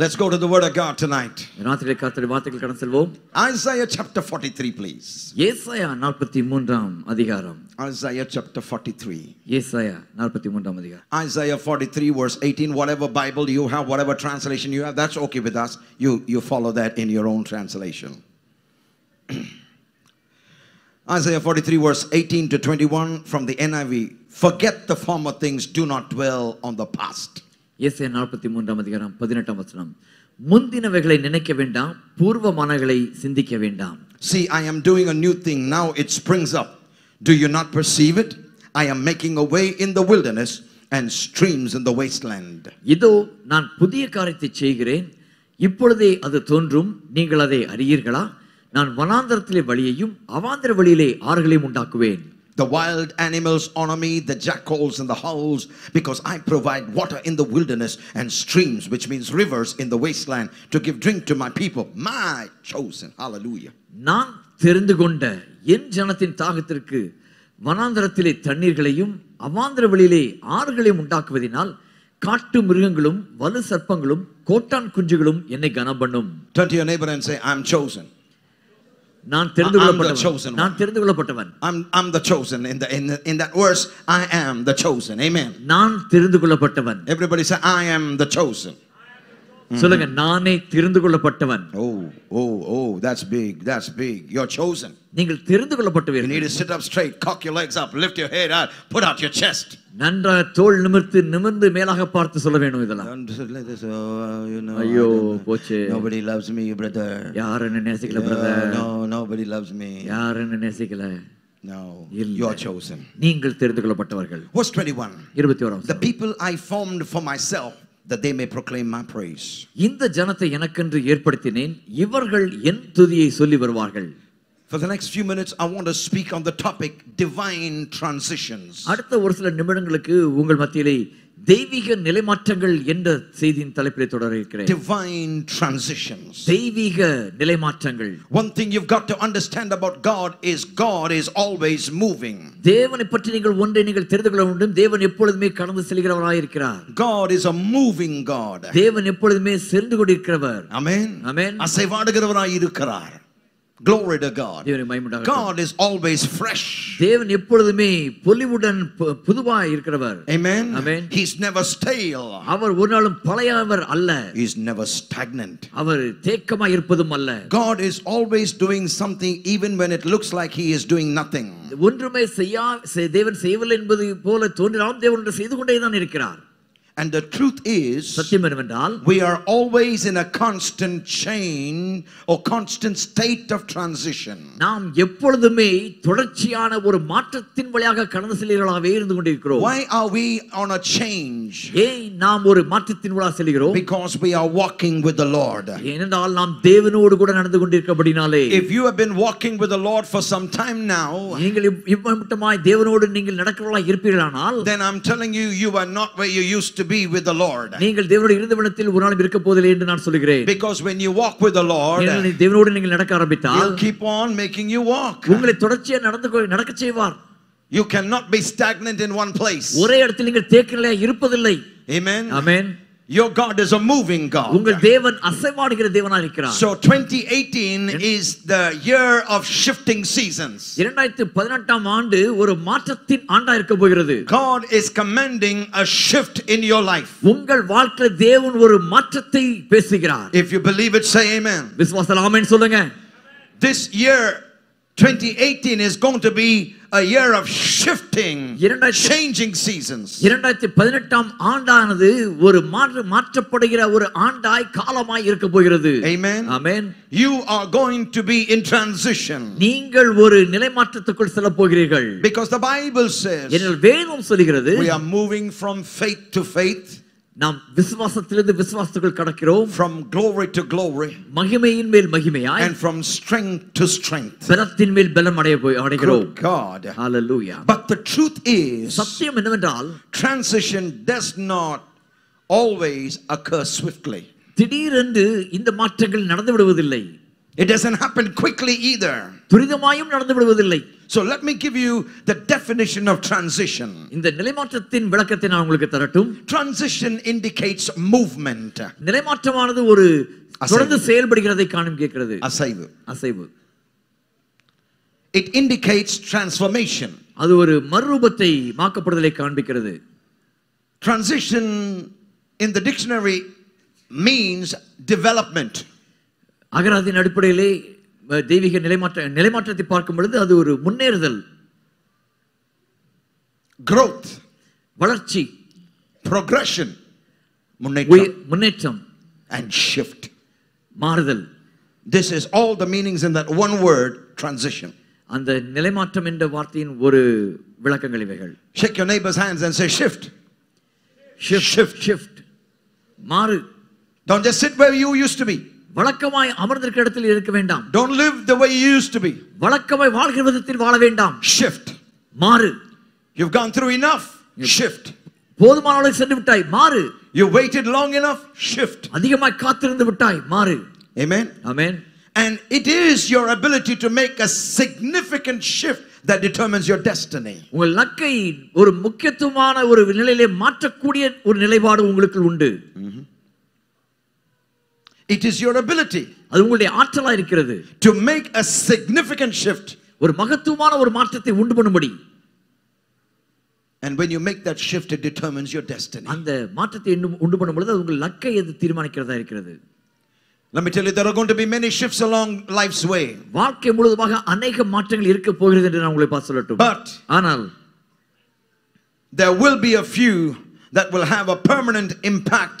Let's go to the Word of God tonight. இந்த ராத்திரியிலே கர்த்தருடைய வார்த்தைகள் கடந்து செல்வோம் Isaiah chapter 43, please. ஏசாயா நாற்பத்தி மூன்றாம் அதிகாரம் Isaiah chapter 43. ஏசாயா நாற்பத்தி மூன்றாம் அதிகாரம் Isaiah 43, verse 18. Whatever Bible you have, whatever translation you have, that's okay with us. You, you follow that in your own translation. Isaiah 43, verse 18 to 21 from the NIV. Forget the former things, do not dwell on the past. ஏசாயா நாற்பத்தி மூன்றாம் அதிகாரம் பதினெட்டாம் வசனம் முந்தினவைகளை நினைக்க வேண்டாம் பூர்வமானவைகளை சிந்திக்க வேண்டாம் See, I am doing a new thing. Now it springs up. Do you not perceive it? I am making a way in the wilderness and streams in the wasteland. இதோ நான் புதிய காரியத்தை செய்கிறேன் இப்பொழுதே அது தோன்றும் நீங்கள் அதை அறியீர்களா நான் வனாந்தரத்திலே வழியையும் அவாந்தர வழியிலே ஆறுகளையும் உண்டாக்குவேன் The wild animals honor me, the jackals and the owls, because I provide water in the wilderness and streams, which means rivers in the wasteland, to give drink to my people, my chosen. Hallelujah. நான் தெரிந்து கொண்ட என் ஜனத்தின் தாகத்திற்கு வனாந்தரத்திலே தண்ணீர்களையும் அவாந்தர வழியிலே ஆறுகளையும் உண்டாக்குவதினால் காட்டு மிருகங்களும் வலு சர்ப்பங்களும் கோட்டான் குஞ்சுகளும் என்னை கனம் பண்ணும் Turn to your neighbor and say, I'm chosen. நான் தெரிந்து I'm the chosen கொள்ளப்பட்டவன் one. நான் தெரிந்து கொள்ளப்பட்டவன் I'm, I'm the chosen. In, the, in, the, in that verse, I am the chosen. Amen. நான் தெரிந்து கொள்ளப்பட்டவன் Everybody say, I am the chosen. சொல்லுங்க நானே தெரிந்து கொள்ளப்பட்டவன் Oh, oh, oh, that's big. That's big. You're chosen. நீங்கள் தெரிந்து You கொள்ளப்பட்டவர்கள் need to sit up straight, cock your legs up, lift your head out, put out your chest. நன்றாக தோள் நிமிர்த்து நிமிர்ந்து மேலாக பார்த்து சொல்ல வேணும் இதெல்லாம் Don't sit like this. Oh, you know. ஐயோ, I don't- போச்சே. Nobody loves me, brother. யார் என்ன நேசிக்கல Yeah, brother no, nobody loves me. யார் என்ன நேசிக்கல No, இல்ல. you're chosen. நீங்கள் தெரிந்து கொள்ளப்பட்டவர்கள் Verse 21. இருபத்தி ஓராம் The people I formed for myself, that they may proclaim my praise. இந்த ஜனத்தை எனக்கென்று ஏற்படுத்தினேன் இவர்கள் என் துதியை சொல்லி வருவார்கள் For the next few minutes, I want to speak on the topic divine transitions. அடுத்த ஒரு சில நிமிடங்களுக்கு உங்கள் மத்தியிலே தெய்வீக நிலைமாற்றங்கள் என்ற செய்தியின் தலைப்பிலே தொடர இருக்கிறேன் Divine transitions. தெய்வீக நிலைமாற்றங்கள் One thing you've got to understand about God is God is always moving. தேவனை பற்றி நீங்கள் ஒன்றை நீங்கள் தெரிந்து கொள்ள வேண்டும் தேவன் எப்பொழுதுமே கடந்து செல்கிறவராய் இருக்கிறார் God is a moving God. தேவன் எப்பொழுதுமே சென்று கொண்டிருக்கிறவர் Amen. Amen. அசைவாடுகிறவராய் இருக்கிறார். Glory to God. தேவனை மகிமையுண்டாகட்டும். God is always fresh. தேவன் எப்பொழுதுமே பொலிவுடன் பு- புதுவாய் இருக்கிறவர் Amen. Amen. He's never stale. அவர் ஒரு நாளும் பழையவர் அல்ல He's never stagnant. அவர் தேக்கமாய் இருப்பதும் அல்ல God is always doing something even when it looks like he is doing nothing. ஒன்றுமே செய்யா செ- தேவன் செய்யவில்லை என்பது போல தோன்றினாலும் தேவன் ஒன்று செய்து கொண்டே தான் இருக்கிறார் And the truth is, சத்தியம் என்னவென்றால் we are always in a constant chain or constant state of transition. நாம் எப்பொழுதுமே தொடர்ச்சியான ஒரு மாற்றத்தின் வழியாக கடந்து செல்கிறவர்களாகவே இருந்து கொண்டிருக்கிறோம் Why are we on a change? ஏன் நாம் ஒரு மாற்றத்தின் வழியாக செல்கிறோம் Because we are walking with the Lord. ஏனென்றால் நாம் தேவனோடு கூட நடந்து கொண்டிருக்கிறபடினாலே If you have been walking with the Lord for some time now, நீங்கள் இவ்- இவ்வட்டமாய் தேவனோடு நீங்கள் நடக்கிறவர்களாக இருப்பீர்களானால் then I'm telling you, you are not where you used to be with the Lord. நீங்கள் தேவனுடைய இருந்த விடத்தில் ஒரு நாளும் இருக்க போதில்லை என்று நான் சொல்கிறேன் Because when you walk with the Lord, ஏனெனில் நீ தேவனோடு நீங்கள் நடக்க ஆரம்பித்தால் He'll keep on making you walk. உங்களை தொடர்ச்சியா நடந்து கொ- நடக்க செய்வார் You cannot be stagnant in one place. ஒரே இடத்தில் நீங்கள் தேக்க நிலையா இருப்பதில்லை Amen. Amen Your God is a moving God. உங்கள் தேவன் அசைவாடுகிற தேவனா இருக்கிறார் So 2018 is the year of shifting seasons. இரண்டாயிரத்தி பதினெட்டாம் ஆண்டு ஒரு மாற்றத்தின் ஆண்டா இருக்க போகிறது God is commanding a shift in your life. உங்கள் வாழ்க்கையில் தேவன் ஒரு மாற்றத்தை பேசுகிறார் If you believe it, say amen. விசுவாசம் ஆமென் சொல்லுங்க This year, 2018, is going to be a year of shifting, இரண்டாயிரத்தி- changing seasons. இரண்டாயிரத்தி பதினெட்டாம் ஆண்டானது ஒரு மாற்ற மாற்றப்படுகிற ஒரு ஆண்டாய் காலமாய் இருக்க போகிறது Amen. Amen You are going to be in transition. நீங்கள் ஒரு நிலைமாற்றத்துக்குள் செல்ல போகிறீர்கள் Because the Bible says எங்கள் வேதம் சொல்லுகிறது we are moving from faith to faith, நாம் விசுவாசத்திலிருந்து விசுவாசத்துக்குள் கடக்கிறோம் from glory to glory, மகிமையின் மேல் மகிமையாய் and from strength to strength. பலத்தின் மேல் பலம் அடைய போய் அடைகிறோம் Good God. Hallelujah But the truth is, சத்தியம் என்னவென்றால் transition does not always occur swiftly. திடீரென்று இந்த மாற்றங்கள் நடந்து விடுவதில்லை It doesn't happen quickly either. துரிதமாயும் நடந்து விடுவதில்லை So let me give you the definition of transition. இந்த நிலைமாற்றத்தின் விளக்கத்தை நான் உங்களுக்கு தரட்டும் Transition indicates movement. நிலைமாற்றமானது ஒரு தொடர்ந்து செயல்படுகிறதை காணும் கேட்கிறது Asaivu. அசைவு It indicates transformation. அது ஒரு மறுரூபத்தை மாக்கப்படுதலை காண்பிக்கிறது Transition in the dictionary means development. அகராதின் அடிப்படையிலே அஹ், தெய்வீக நிலைமாற்ற நிலைமாற்றத்தை பார்க்கும் பொழுது அது ஒரு முன்னேறுதல் growth, வளர்ச்சி progression, முன்னேற்றம், உய- முன்னேற்றம் and shift. மாறுதல் This is all the meanings in that one word, transition. அந்த நிலைமாற்றம் என்ற வார்த்தையின் ஒரு விளக்கங்கள் இவைகள் Shake your neighbor's hands and say shift. Shift Shift. Shift மாறு Don't just sit where you used to be. வழக்கமாய் அமர்ந்திருக்கிற இடத்தில் இருக்க வேண்டாம் Don't live the way you used to be. வழக்கமாய் வாழ்கிற விதத்தில் வாழ வேண்டாம் Shift. மாறு You've gone through enough. Shift. போதுமான அளவு சென்று விட்டாய் மாறு You waited long enough. Shift. அதிகமாய் காத்திருந்து விட்டாய் மாறு Amen. Amen And it is your ability to make a significant shift that determines your destiny. உங்கள் லக்கை ஒரு முக்கியத்துவமான ஒரு நிலையிலே மாற்றக்கூடிய ஒரு நிலைப்பாடு உங்களுக்கு உண்டு It is your ability அது உங்களுடைய ஆற்றலா இருக்கிறது to make a significant shift. ஒரு மகத்துவமான ஒரு மாற்றத்தை உண்டு பண்ணும்படி And when you make that shift, it determines your destiny. அந்த மாற்றத்தை உண்டு- உண்டு பண்ணும் பொழுது அது உங்கள் லக்கை அது தீர்மானிக்கிறதா இருக்கிறது Let me tell you, there are going to be many shifts along life's way. வாழ்க்கை முழுவதுமாக அநேக மாற்றங்கள் இருக்க போகிறது என்று நான் உங்களை பார்த்து சொல்லட்டும் But ஆனால் there will be a few that will have a permanent impact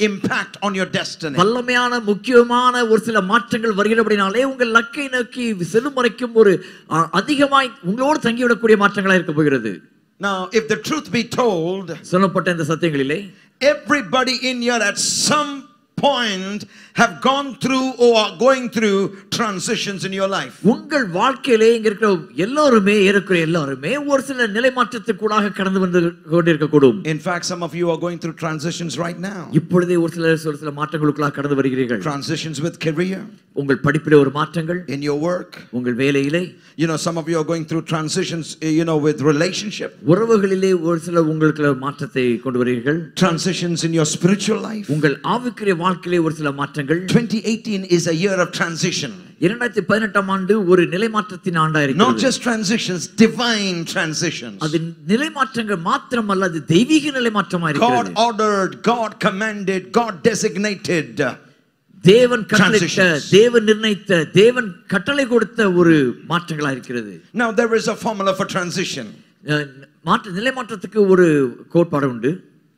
impact on your destiny. வல்லமையான முக்கியமான ஒரு சில மாற்றங்கள் வருகிறபடினாலே உங்கள் லக்கை நோக்கி செல்லும் வரைக்கும் ஒரு அ, அதிகமாய் உங்களோடு தங்கிவிடக்கூடிய மாற்றங்களா இருக்க போகிறது Now, if the truth be told, சொல்லப்பட்ட இந்த சத்தியங்களிலே everybody in here at some point have gone through or are going through transitions in your life. உங்கள் வாழ்க்கையிலே இங்க இருக்கிற எல்லாருமே இருக்கிற எல்லாருமே ஒரு சில நிலை மாற்றத்துக்கூடாக கடந்து வந்து கொண்டிருக்கக்கூடும் In fact, some of you are going through transitions right now. இப்பொழுதே ஒரு சில ஒரு சில மாற்றங்களுக்குள்ளாக கடந்து வருகிறீர்கள் Transitions with career, உங்கள் படிப்பிலே ஒரு மாற்றங்கள் in your work. உங்கள் வேலையிலே You know, some of you are going through transitions, eh, you know, with relationship, உறவுகளிலே ஒரு சில உங்களுக்கு மாற்றத்தை கொண்டு வருகிறீர்கள் transitions in your spiritual life. உங்கள் ஆவிக்குரிய வாழ்க்கையிலே ஒரு சில மாற்றங்கள் 2018 is a year of transition. இரண்டாயிரத்தி பதினெட்டாம் ஆண்டு ஒரு நிலை மாற்றத்தின் ஆண்டா Not இருக்கிறது just transitions, divine transitions. அது நிலை மாற்றங்கள் மாத்திரமல்ல அது தெய்வீக நிலை மாற்றமா God இருக்கிறது ordered, God commanded, God designated. தேவன் கட்டளையிட்ட Transitions. தேவன் நிர்ணயித்த தேவன் கட்டளை கொடுத்த ஒரு மாற்றங்களா இருக்கிறது Now, there is a formula for transition. அஹ், மாற்ற நிலை மாற்றத்துக்கு ஒரு கோட்பாடு உண்டு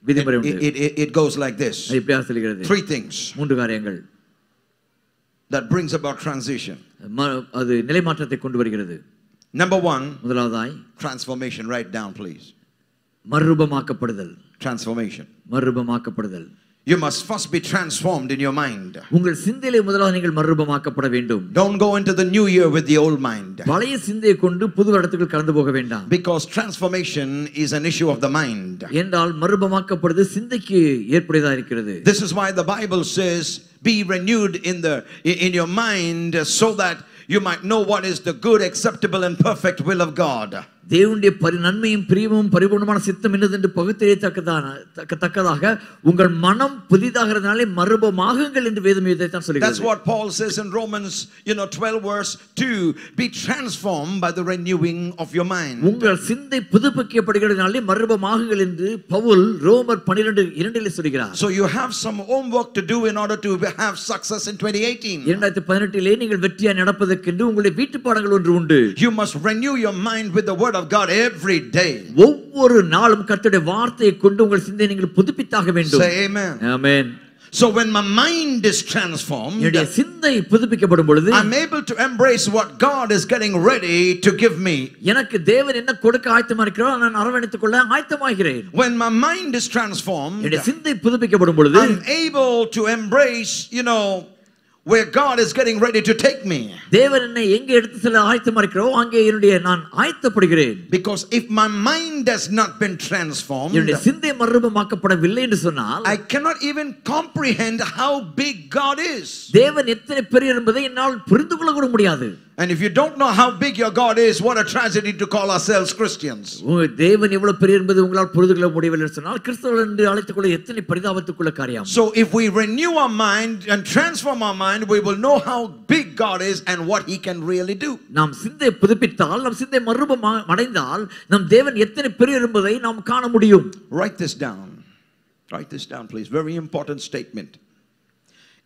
விதிமுறை It, உண்டு it, it, it goes like this அது இப்படியா சொல்கிறது three things மூன்று காரியங்கள் that brings about transition. ம- அது நிலை மாற்றத்தை கொண்டு வருகிறது Number one, முதலாவதாய் transformation. Write down, please. மறுரூபமாக்கப்படுதல் Transformation. மறுரூபமாக்கப்படுதல் You must first be transformed in your mind. உங்கள் சிந்தையிலே முதலாவது நீங்கள் மறுரூபமாக்கப்பட வேண்டும் Don't go into the new year with the old mind. பழைய சிந்தையை கொண்டு புது இடத்துக்குள் கடந்து போக வேண்டாம் Because transformation is an issue of the mind. என்றால் மறுரூபமாக்கப்படுது சிந்தைக்கு ஏற்புடையதா இருக்கிறது This is why the Bible says, be renewed in the in your mind so that you might know what is the good, acceptable, and perfect will of God. தேவனுடைய பரி நன்மையும் பிரியமும் பரிபூர்ணமான சித்தம் என்னதென்று பகுத்தறிய தக்கதான தக்க- தக்கதாக உங்கள் மனம் புதிதாகிறதுனாலே மறுபமாகுங்கள் என்று வேதம் இதைத்தான் That's சொல்லுகிறது what Paul says in Romans, you know, 12 verse 2, be transformed by the renewing of your mind. உங்கள் சிந்தை புதுப்பிக்கப்படுகிறதுனாலே மறுபமாகுங்கள் என்று பவுல் ரோமர் பன்னிரண்டு இரண்டிலே சொல்கிறார் So you have some homework to do in order to have success in 2018. இரண்டாயிரத்தி பதினெட்டிலே நீங்கள் வெற்றியா நடப்பதற்கென்று உங்களுடைய வீட்டு பாடங்கள் ஒன்று உண்டு You must renew your mind with the word of God every day. ஒவ்வொரு நாளும் கர்த்தருடைய வார்த்தையை கொண்டு உங்கள் சிந்தையை நீங்கள் புதுப்பித்தாக வேண்டும் Say amen. Amen So when my mind is transformed, என்னுடைய சிந்தை புதுப்பிக்கப்படும் பொழுது I'm able to embrace what God is getting ready to give me. எனக்கு தேவன் என்ன கொடுக்க ஆயத்தமா இருக்கிறாரோ நான் அரவணைத்துக் கொள்ள ஆயத்தமாகிறேன் When my mind is transformed, என்னுடைய சிந்தை புதுப்பிக்கப்படும் பொழுது I'm able to embrace, you know, where God is getting ready to take me. தேவன் என்னை எங்க எடுத்து செல்ல ஆயத்தமா இருக்கிறோ அங்கே என்னுடைய நான் ஆயத்தப்படுகிறேன் Because if my mind has not been transformed, என்னுடைய சிந்தை மறுரூபமாக்கப்படவில்லை என்று சொன்னால் I cannot even comprehend how big God is. தேவன் எத்தனை பெரிய என்பதை என்னால் புரிந்து கொள்ள கூட முடியாது And if you don't know how big your God is, what a tragedy to call ourselves Christians. உங்க தேவன் எவ்வளவு பெரிய என்பது உங்களால் புரிந்து கொள்ள முடியவில்லை என்று சொன்னால் கிறிஸ்தவர்கள் என்று அழைத்துக் கொள்ள எத்தனை பரிதாபத்துக்குள்ள காரியம் So if we renew our mind and transform our mind, we will know how big God is and what He can really do. நாம் சிந்தை புதுப்பித்தால் நம் சிந்தை மறுரூபம் அடைந்தால் நம் தேவன் எத்தனை பெரிய என்பதை நாம் காண முடியும் Write this down. Write this down, please. Very important statement.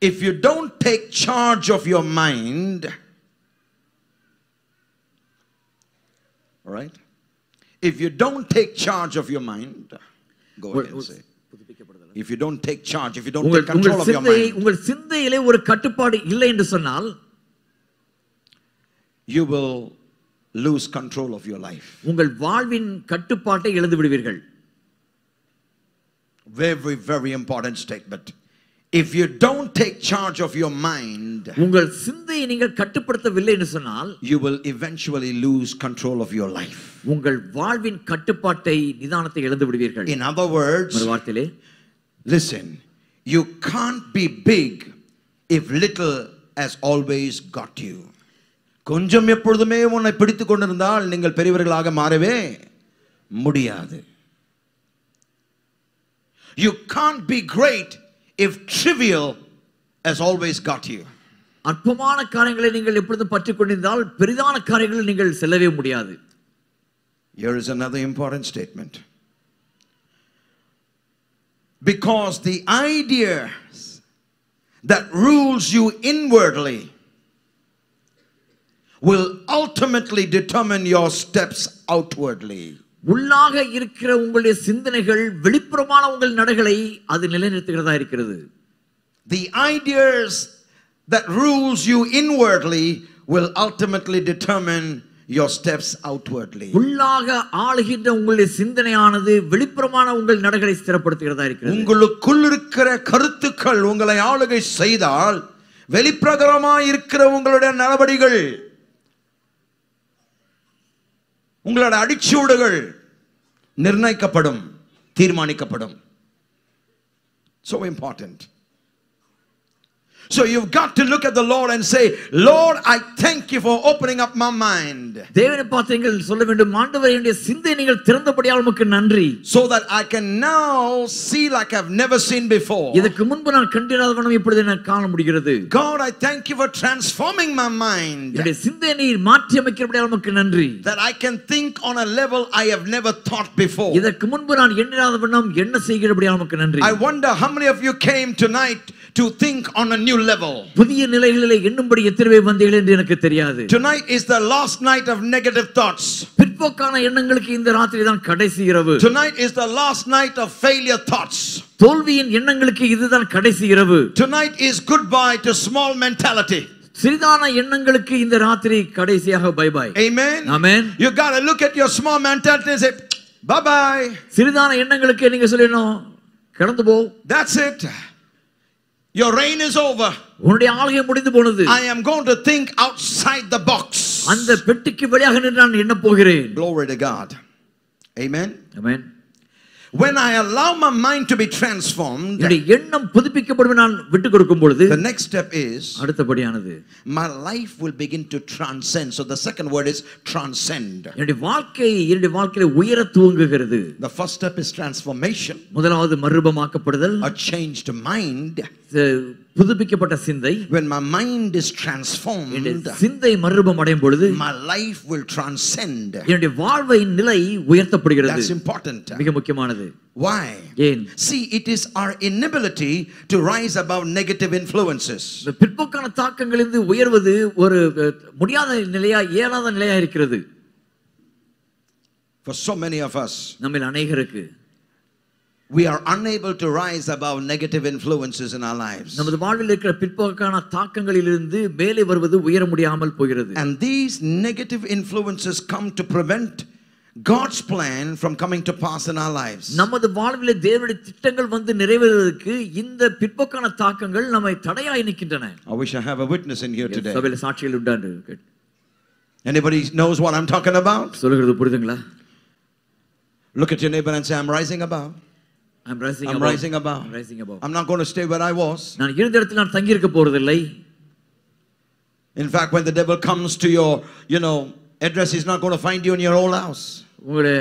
If you don't take charge of your mind, all right? If you don't take charge of your mind, go ahead and say. If you don't take charge, if you don't take control of your mind, உங்கள் சிந்தையிலே ஒரு கட்டுப்பாடு இல்லை என்று சொன்னால் you will lose control of your life. உங்கள் வாழ்வின் கட்டுப்பாட்டை இழந்து விடுவீர்கள் Very, very important statement. If you don't take charge of your mind, உங்கள் சிந்தையை நீங்கள் கட்டுப்படுத்தவில்லை என்று சொன்னால் you will eventually lose control of your life. உங்கள் வாழ்வின் கட்டுப்பாட்டை நிதானத்தை இழந்து விடுவீர்கள் In other words, ஒரு வார்த்தையிலே listen, you can't be big if little has always got you. கொஞ்சம் எப்பொழுதுமே உன்னை பிடித்து கொண்டிருந்தால் நீங்கள் பெரியவர்களாக மாறவே முடியாது You can't be great if trivial has always got you. அற்பமான காரியங்களை நீங்கள் எப்பொழுதும் பற்றி கொண்டிருந்தால் பெரிதான காரியங்களில் நீங்கள் செல்லவே முடியாது Here is another important statement. Because the ideas that rules you inwardly will ultimately determine your steps outwardly. உள்ளாக இருக்கிற உங்களுடைய சிந்தனைகள் வெளிப்புறமான உங்கள் நடைகளை அது நிலைநிறுத்துகிறதா இருக்கிறது The ideas that rules you inwardly will ultimately determine your steps outwardly. உள்ளாக ஆளுகின்ற உங்களுடைய சிந்தனையானது வெளிப்புறமான உங்கள் நடைகளை ஸ்திரப்படுத்துகிறதா இருக்கிறது உங்களுக்குள் இருக்கிற கருத்துக்கள் உங்களை ஆளுகை செய்தால் வெளிப்பிரகாரமாய் இருக்கிற உங்களுடைய நடவடிகள் உங்களோட அடிச்சூடுகள் நிர்ணயிக்கப்படும் தீர்மானிக்கப்படும். So important so you've got to look at the lord and say lord i thank you for opening up my mind தேவனை பார்த்து நீங்கள் சொல்ல வேண்டும் ஆண்டவர் என்னுடைய சிந்தை நீங்கள் திறந்தபடியால் உமக்கு நன்றி so that i can now see like i've never seen before இதற்கு முன்பு நான் கண்டிராதவனம் இப்பொழுது நான் காண முடிகிறது God, I thank you for transforming my mind என்னுடைய சிந்தையை நீர் மாற்றி அமைக்கிறபடியால் உமக்கு நன்றி that I can think on a level I have never thought before. இதற்கு முன்பு நான் எண்ணிராத வண்ணம் என்ன செய்கிறபடியால் உமக்கு நன்றி I wonder how many of you came tonight to think on a new level. புதிய நிலைகளிலே எண்ணும்படி எத்தனை பேர் வந்தீர்கள் என்று எனக்கு தெரியாது Tonight is the last night of negative thoughts. பிற்போக்கான எண்ணங்களுக்கு இந்த ராத்திரி தான் கடைசி இரவு Tonight is the last night of failure thoughts. தோல்வியின் எண்ணங்களுக்கு இதுதான் கடைசி இரவு Tonight is goodbye to small mentality. சிறிதான எண்ணங்களுக்கு இந்த ராத்திரி கடைசியாக bye bye Amen. Amen You got to look at your small mentality and say, bye bye. சிறிதான எண்ணங்களுக்கு நீங்க சொல்லணும் கடந்து போ That's it. Your reign is over. உன்னுடைய ஆளுகை முடிந்து போனது I am going to think outside the box. அந்த பெட்டிக்கு வெளியாக நின்று நான் எண்ண போகிறேன் Glory to God. Amen. Amen When I allow my mind to be transformed, என்னுடைய எண்ணம் புதுப்பிக்கப்படும் நான் விட்டு கொடுக்கும் பொழுது the next step is அடுத்தபடியானது my life will begin to transcend. So the second word is transcend. என்னுடைய வாழ்க்கை என்னுடைய வாழ்க்கையில உயர துவங்குகிறது The first step is transformation, முதலாவது மறுரூபமாக்கப்படுதல் a changed mind. புதுப்பிக்கப்பட்ட சிந்தை When my mind is transformed, சிந்தை மறுரூபம் அடையும் பொழுது my life will transcend. என்னுடைய வாழ்வை நிலை உயர்த்தப்படுகிறது That's important. மிக முக்கியமானது Why? ஏன் See, it is our inability to rise above negative influences. பிற்போக்கான தாக்கங்களிலிருந்து உயர்வது ஒரு முடியாத நிலையா இயலாத நிலையா இருக்கிறது For so many of us, நம்ம அநேகருக்கு we are unable to rise above negative influences in our lives. நமது வாழ்வில் இருக்கிற பிற்போக்கான தாக்கங்களிலிருந்து மேலே வருவது உயர முடியாமல் போகிறது And these negative influences come to prevent God's plan from coming to pass in our lives. நமது வாழ்விலே தேவனுடைய திட்டங்கள் வந்து நிறைவேறுவதற்கு இந்த பிற்போக்கான தாக்கங்கள் நம்மை தடையாய் நிற்கின்றன I wish I have a witness in here today. சபையில சாட்சிகள் உண்டாண்டு கேட்டு. Anybody knows what I'm talking about? சொல்லுகிறது புரியுதுங்களா Look at your neighbor and say, I'm rising above. I'm rising I'm above. rising above. I'm rising above. I'm not going to stay where I was. நான் இருந்த இடத்துல நான் தங்கியிருக்க போறதில்லை In fact, when the devil comes to your, you know, address, he's not going to find you in your old house உங்களுடைய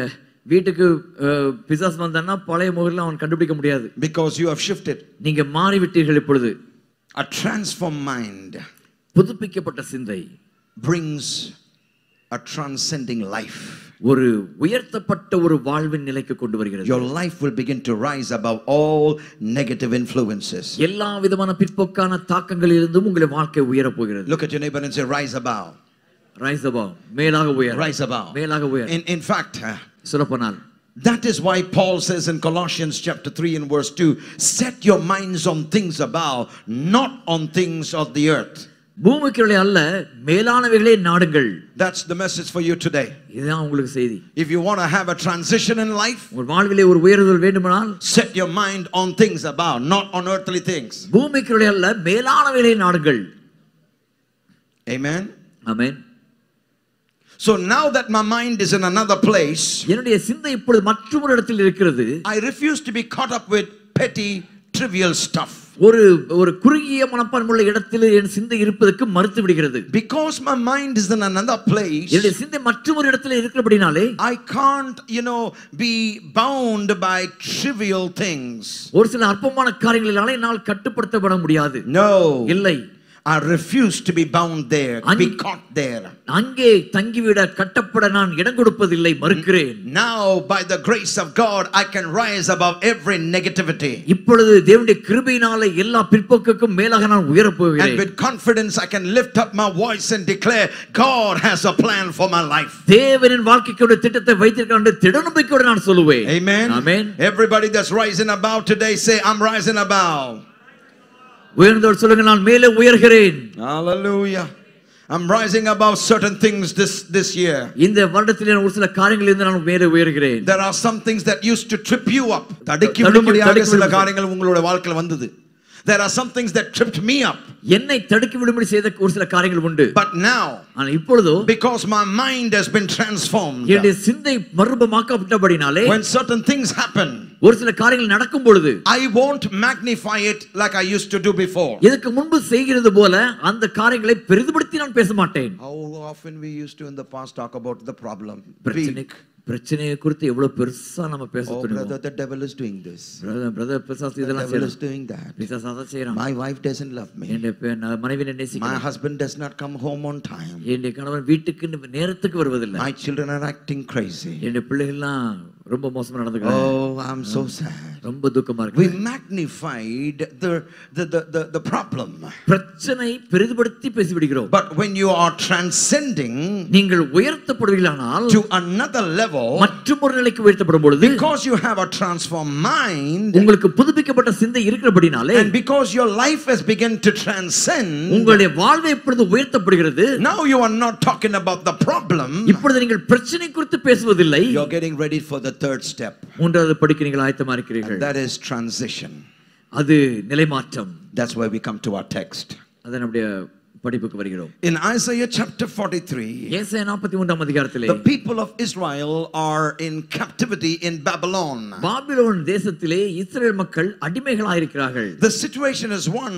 வீட்டுக்கு அஹ், பிசாசு வந்தான்னா பழைய முகரில் அவன் கண்டுபிடிக்க முடியாது because you have shifted. நீங்க மாறிவிட்டீர்கள் இப்பொழுது A transformed mind புதுப்பிக்கப்பட்ட சிந்தை brings a transcending life. ஒரு உயர்த்தப்பட்ட ஒரு வாழ்வின் நிலைக்கு கொண்டு வருகிறது Your life will begin to rise above all negative influences. எல்லா விதமான பிற்போக்கான தாக்கங்களில் இருந்தும் உங்களுடைய வாழ்க்கை உயரப் போகிறது Look at your neighbor and say, Rise above. Rice above மேலாக உயர் Rise above. மேலாக உயர் In, in fact, uh, சொல்லப்போனால் that is why Paul says in Colossians chapter 3 and verse 2 set your minds on things above, not on things of the earth. பூமிக்குள்ளே அல்ல மேலானவைகளே நாடுங்கள் That's the message for you today. இதுதான் உங்களுக்கு செய்தி If you want to have a transition in life, உங்கள் வாழ்விலே ஒரு உயர்தல் வேண்டுமானால் set your mind on things above, not on earthly things. பூமிக்குள்ளே அல்ல மேலானவைகளே நாடுங்கள் Amen. Amen So now that my mind is in another place, என்னுடைய சிந்தை இப்பொழுது மற்றொரு இடத்தில் இருக்கிறது I refuse to be caught up with petty, trivial stuff. ஒரு ஒரு குறுகிய மனப்பான்மையுள்ள இடத்தில் என் சிந்தை இருப்பதற்கு மறுத்து விடுகிறது Because my mind is in another place, என்னுடைய சிந்தை மற்றொரு இடத்தில் இருக்கிறபடினாலே I can't, you know, be bound by trivial things. ஒரு சில அற்பமான காரியங்களினாலே என்னால் கட்டுப்படுத்தப்பட முடியாது No. இல்லை I refuse to be bound there, to be Un- caught there. அங்கே தங்கிவிட கட்டப்பட நான் இடம் கொடுப்பதில்லை மறுக்கிறேன் Now, by the grace of God, I can rise above every negativity. இப்பொழுது தேவனுடைய கிருபையினாலே எல்லா பிற்போக்குக்கும் மேலாக நான் உயரப் And போகிறேன் with confidence, I can lift up my voice and declare, God has a plan for my life. தேவனின் வாழ்க்கைக்கு ஒரு திட்டத்தை வைத்திருக்கான் என்று திடநம்பிக்கையோடு நான் சொல்லுவேன் Amen. Amen Everybody that's rising above today, say, I'm rising above. உயர்ந்தோர் சொல்லுங்க நான் மேலே உயர்கிறேன் Hallelujah. I'm rising above certain things this, this year. இந்த வருடத்தில் நான் ஒரு சில காரியங்களில் இருந்து நான் மேலே உயர்கிறேன் There are some things that used to trip you up. தடுக்கி தடுக்கி- விடும்படியாக தடுக்கி சில விடும்படி. காரியங்கள் உங்களோட வாழ்க்கையில் வந்தது. There are some things that tripped me up. என்னை தடுக்கி விடும்படி செய்த ஒரு சில காரியங்கள் உண்டு But now, ஆனா இப்பொழுதோ because my mind has been transformed, என்னுடைய சிந்தை மறுபமாக்கப்பட்டபடினாலே when certain things happen, ஒரு சில காரியங்கள் நடக்கும் பொழுது I won't magnify it like I used to do before. இதற்கு முன்பு செய்கிறது போல அந்த காரியங்களை பெரிதுபடுத்தி நான் பேச மாட்டேன் How often we used to in the past talk about the problem. பிரச்சனை Big. பிரச்சனையை குறித்து எவ்வளவு பெருசா நம்ம பேச Oh, துணிவோம் brother, the devil is doing this. Brother brother பிசாசு The இதெல்லாம் devil is செய்யறான் doing that. பிசாசு அதை செய்யறான் My wife doesn't love me. என்னுடைய பெ- நான் மனைவியை My நேசிக்கிறேன் husband does not come home on time. என்னுடைய கணவன் வீட்டுக்கு நேரத்துக்கு வருவதில்லை My children are acting crazy. என்னுடைய பிள்ளைகள்லாம் ரொம்ப மோசமா நடந்துக்கிறாங்க Oh, I'm so sad. ரொம்ப துக்கமா We இருக்கு magnified the, the, the, the, the problem. பிரச்சனை பெரிதுபடுத்தி பேசிவிடுகிறோம் But when you are transcending நீங்கள் உயர்த்தப்படுவீர்களானால் to another level, மற்றும் ஒரு நிலைக்கு உயர்த்தப்படும் பொழுது because you have a transformed mind, உங்களுக்கு புதுப்பிக்கப்பட்ட சிந்தை இருக்கிறபடினாலே and because your life has begun to transcend, உங்களுடைய வாழ்வை இப்பொழுது உயர்த்தப்படுகிறது now you are not talking about the problem, இப்பொழுது நீங்கள் பிரச்சனை குறித்து பேசுவதில்லை you're getting ready for the third step. மூன்றாவது படிக்க நீங்கள் ஆயத்தமா இருக்கிறீர்கள் And that is transition. அது நிலைமாற்றம் That's where we come to our text. அது நம்முடைய படிப்புக்கு வருகிறோம் In Isaiah chapter 43, ஏசாயா நாற்பத்தி மூன்றாம் அதிகாரத்திலே the people of Israel are in captivity in Babylon. Babylon தேசத்திலே இஸ்ரேல் மக்கள் அடிமைகளாயிருக்கிறார்கள் The situation is one,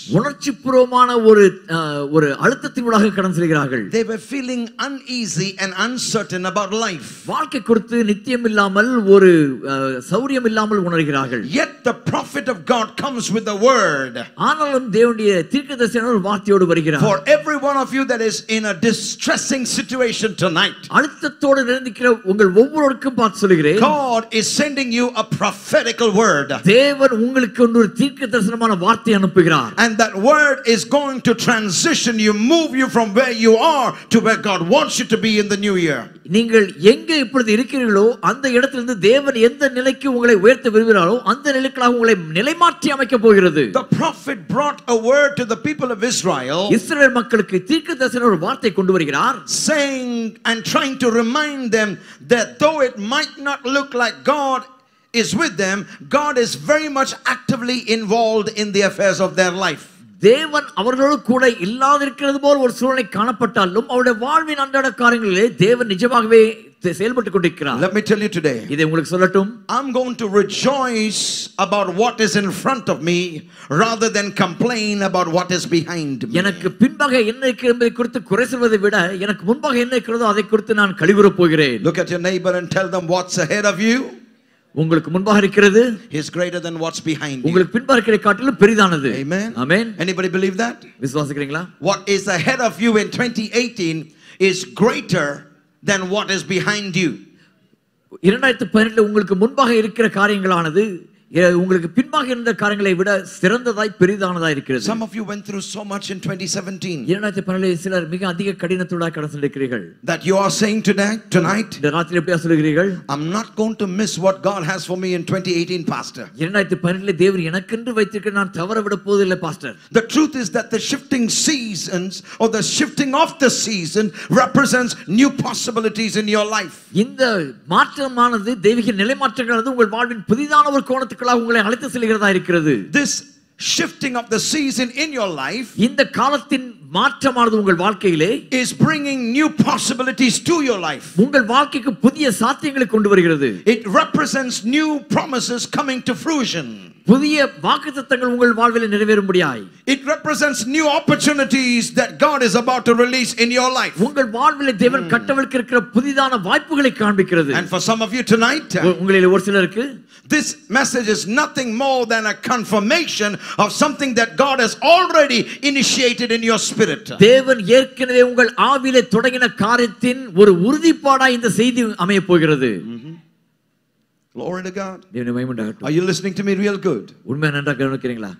உணர்ச்சி பூர்வமான ஒரு அஹ், ஒரு அழுத்தத்தினூடாக கடந்து செல்கிறார்கள் They were feeling uneasy and uncertain about life. வாழ்க்கை குறித்து நித்தியம் இல்லாமல் ஒரு அஹ், சௌரியம் இல்லாமல் உணர்கிறார்கள் Yet the prophet of God comes with the word. ஆனாலும் தேவனுடைய தீர்க்கதரிசியான ஒரு வார்த்தையோடு வருகிறார் For every one of you that is in a distressing situation tonight, அழுத்தத்தோடு நிரந்திக்கிற உங்கள் ஒவ்வொருவருக்கும் பார்த்து சொல்லுகிறேன் God is sending you a prophetical word. தேவன் உங்களுக்கு ஒன்று ஒரு தீர்க்க தரிசனமான வார்த்தை அனுப்புகிறார் And that word is going to transition you, move you from where you are to where God wants you to be in the new year. நீங்கள் எங்கே இப்பொழுது இருக்கிறீர்களோ அந்த இடத்திலிருந்து தேவன் எந்த நிலைக்கு உங்களை உயர்த்த விரும்புகிறாரோ அந்த நிலைக்களாக உங்களை நிலைமாற்றி அமைக்க போகிறது The prophet brought a word to the people of Israel இஸ்ரவேல் மக்களுக்கு தீர்க்க தரிசன ஒரு வார்த்தை கொண்டு வருகிறார் saying and trying to remind them that though it might not look like God is with them, God is very much actively involved in the affairs of their life. தேவன் அவர்களோடு கூட இல்லாதிருக்கிறது போல் ஒரு சூழ்நிலை காணப்பட்டாலும் அவருடைய வாழ்வின் அன்றாட காரியங்களிலே தேவன் நிஜமாகவே தெ- செயல்பட்டுக் கொண்டிருக்கிறார் Let me tell you today, இதை உங்களுக்கு சொல்லட்டும் I'm going to rejoice about what is in front of me rather than complain about what is behind me. எனக்கு பின்பாக என்ன இருக்கிறது என்பதை குறித்து குறை சொல்வதை விட எனக்கு முன்பாக என்ன இருக்கிறதோ அதை குறித்து நான் கழிவுறப் போகிறேன் Look at your neighbor and tell them what's ahead of you உங்களுக்கு முன்பாக இருக்கிறது is greater than what's behind you. உங்களுக்கு பின்பாக இருக்கிற காட்டிலும் பெரிதானது Amen. Amen Anybody believe that? விசுவாசிக்கிறீங்களா What is ahead of you in 2018 is greater than what is behind you. இரண்டாயிரத்தி பதினெட்டுல உங்களுக்கு முன்பாக இருக்கிற காரியங்களானது எ- உங்களுக்கு பின்பாக இருந்த காரியங்களை விட சிறந்ததாய் பெரிதானதாய் இருக்கிறது Some of you went through so much in 2017 இரண்டாயிரத்தி பதினேழு சிலர் மிக அதிக கடினத்தோடாக கடந்து இருக்கிறீர்கள் that you are saying today, tonight, இந்த ராத்திரி எப்படியா சொல்லுகிறீர்கள் I'm not going to miss what God has for me in 2018, Pastor. இரண்டாயிரத்தி பதினெட்டுல தேவர் எனக்கென்று வைத்திருக்க நான் தவற விட போவதில்லை pastor The truth is that the shifting seasons or the shifting of the season represents new possibilities in your life. இந்த மாற்றமானது தெய்வீக நிலைமாற்றங்களானது உங்கள் வாழ்வின் புதிதான ஒரு கோணத்துக்குள்ளாக உங்களை அழைத்து செல்கிறதா இருக்கிறது This shifting of the season in your life இந்த காலத்தின் மாற்றமானது உங்கள் வாழ்க்கையிலே is bringing new possibilities to your life. உங்கள் வாழ்க்கைக்கு புதிய சாத்தியங்களை கொண்டு வருகிறது It represents new promises coming to fruition. புதிய வாக்குத்தத்தங்கள் உங்கள் வாழ்வில் நிறைவேறும்படியாய் It represents new opportunities that God is about to release in your life. உங்கள் வாழ்வில் தேவன் கட்டவிழ்க்க இருக்கிற புதிதான வாய்ப்புகளை காண்பிக்கிறது And for some of you tonight, உ- உங்களில் ஒரு சிலருக்கு this message is nothing more than a confirmation of something that God has already initiated in your spirit. தேவன் ஏற்கனவே உங்கள் ஆவிலே தொடங்கின காரியத்தின் ஒரு உறுதிப்பாடாய் இந்த செய்தி அமைய போகிறது Glory to God. தேவனை மகிமையுண்டாகட்டும். Are you listening to me real good? உண்மையா நன்றாக கவனிக்கிறீங்களா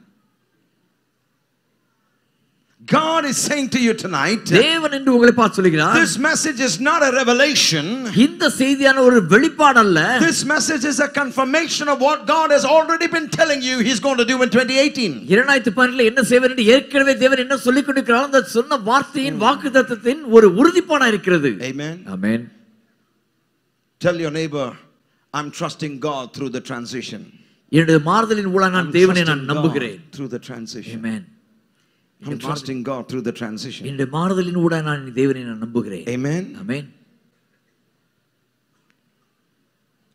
God is saying to you tonight, தேவன் என்று உங்களை பார்த்து சொல்லுகிறார் this message is not a revelation. இந்த செய்தியான ஒரு வெளிப்பாடு அல்ல This message is a confirmation of what God has already been telling you He's going to do in 2018. இரண்டாயிரத்தி பன்னெண்டுல என்ன செய்வார் என்று ஏற்கனவே தேவன் என்ன சொல்லிக் கொண்டிருக்கிறார் அந்த சொன்ன வார்த்தையின் வாக்கு தத்துவத்தின் ஒரு உறுதிப்பாடா இருக்கிறது Amen. Amen Tell your neighbor, I'm trusting God through the transition. என்னுடைய மாறுதலின் ஊடாக நான் I'm தேவனை trusting நான் நம்புகிறேன் God through the transition. Amen I'm trusting God through the transition. என்னுடைய மாறுதலின் ஊடாக நான் தேவனை நான் நம்புகிறேன் Amen. ஆமென்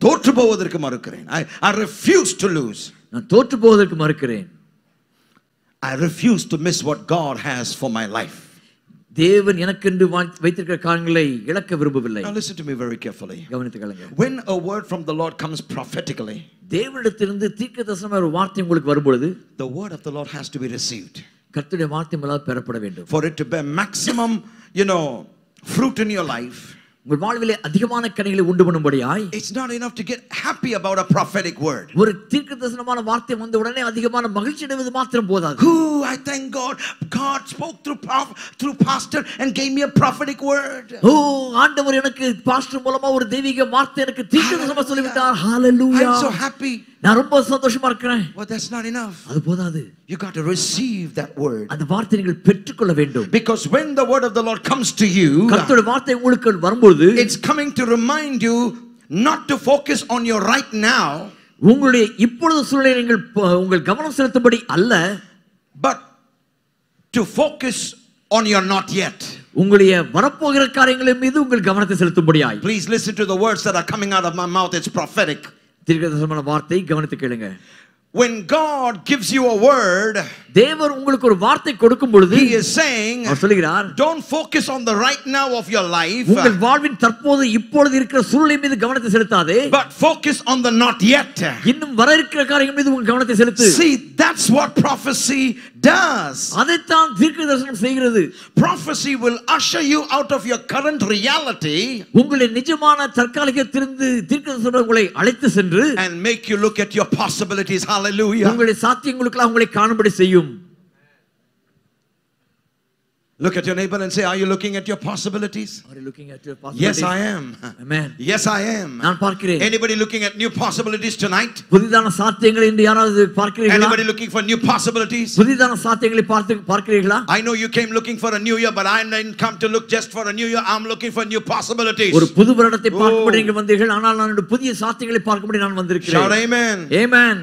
தோற்று போவதற்கு மறுக்கிறேன் I, I refuse to lose. நான் தோற்று போவதற்கு மறுக்கிறேன் I refuse to miss what God has for my life. தேவன் எனக்கென்று வா- வைத்திருக்கிற காரியங்களை இழக்க விரும்பவில்லை Now listen to me very carefully. கவனித்து கலங்க When a word from the Lord comes prophetically, தேவனிடத்திலிருந்து தீர்க்க தரிசனமான ஒரு வார்த்தை உங்களுக்கு வரும்பொழுது the word of the Lord has to be received. கர்த்தருடைய வார்த்தை முதலாவது பெறப்பட வேண்டும் For it to bear maximum, you know, fruit in your life, உங்கள் வாழ்விலே அதிகமான கனிகளை உண்டு பண்ணும்படியாய் it's not enough to get happy about a prophetic word. ஒரு தீர்க்க தரிசனமான வார்த்தை வந்த உடனே அதிகமான மகிழ்ச்சி அடைவது மாத்திரம் போதாது Ooh, I thank God. God spoke through prof- through pastor and gave me a prophetic word. ஓ ஆண்டவர் எனக்கு பாஸ்டர் மூலமா ஒரு தெய்வீக வார்த்தை எனக்கு தீர்க்க தரிசனமா சொல்லிவிட்டார் ஹalleluya I'm so happy. நான் ரொம்ப சந்தோஷமா இருக்கிறேன் But that's not enough. அது போதாது You got to receive that word. அந்த வார்த்தை நீங்கள் பெற்றுக்கொள்ள வேண்டும் Because when the word of the Lord comes to you, கர்த்தருடைய வார்த்தை உங்களுக்கு வரும்போது it's coming to remind you not to focus on your right now, உங்களுடைய இப்பொழுது சூழ்நிலை நீங்கள் ப- உங்கள் கவனம் செலுத்தும்படி அல்ல but to focus on your not yet. உங்களுடைய வரப்போகிற காரியங்களின் மீது உங்கள் கவனத்தை செலுத்தும்படியாய் Please listen to the words that are coming out of my mouth. It's prophetic. தீர்க்கதரிசனமான வார்த்தை கவனித்து கேளுங்க When God gives you a word, தேவர் உங்களுக்கு ஒரு வார்த்தை கொடுக்கும் பொழுது He is saying, அவர் சொல்லுகிறார் don't focus on the right now of your life, உங்கள் வாழ்வின் தற்போது இப்பொழுது இருக்கிற சூழ்நிலை மீது கவனத்தை செலுத்தாதே but focus on the not yet. இன்னும் வர இருக்கிற காரியங்கள் மீது உங்கள் கவனத்தை செலுத்து See, that's what prophecy does. அதைத்தான் தீர்க்க தரிசனம் செய்கிறது Prophecy will usher you out of your current reality உங்களுடைய நிஜமான தற்காலிகத்திலிருந்து தீர்க்க தரிசனம் உங்களை அழைத்து சென்று and make you look at your possibilities. Hallelujah. உங்களுடைய சாத்தியங்களுக்கெல்லாம் உங்களை காணும்படி செய்யும் Look at your neighbor and say, Are you looking at your possibilities? Are you looking at your Yes, possibilities? I am. Amen. Yes, I am. நான் பார்க்கிறேன் Anybody looking at new possibilities tonight? புதிதான சாத்தியங்களை என்று யாராவது பார்க்கிறீர்களா Anybody looking for new possibilities? புதிதான சாத்தியங்களை பார்த்து பார்க்கிறீர்களா I know you came looking for a new year, but I didn't come to look just for a new year. I'm looking for new possibilities. ஒரு புது வருடத்தை பார்க்கும்படி Oh. நீங்கள் வந்தீர்கள் ஆனால் நான் என்னுடைய புதிய சாத்தியங்களை பார்க்கும்படி நான் Shout வந்திருக்கிறேன் amen. Amen.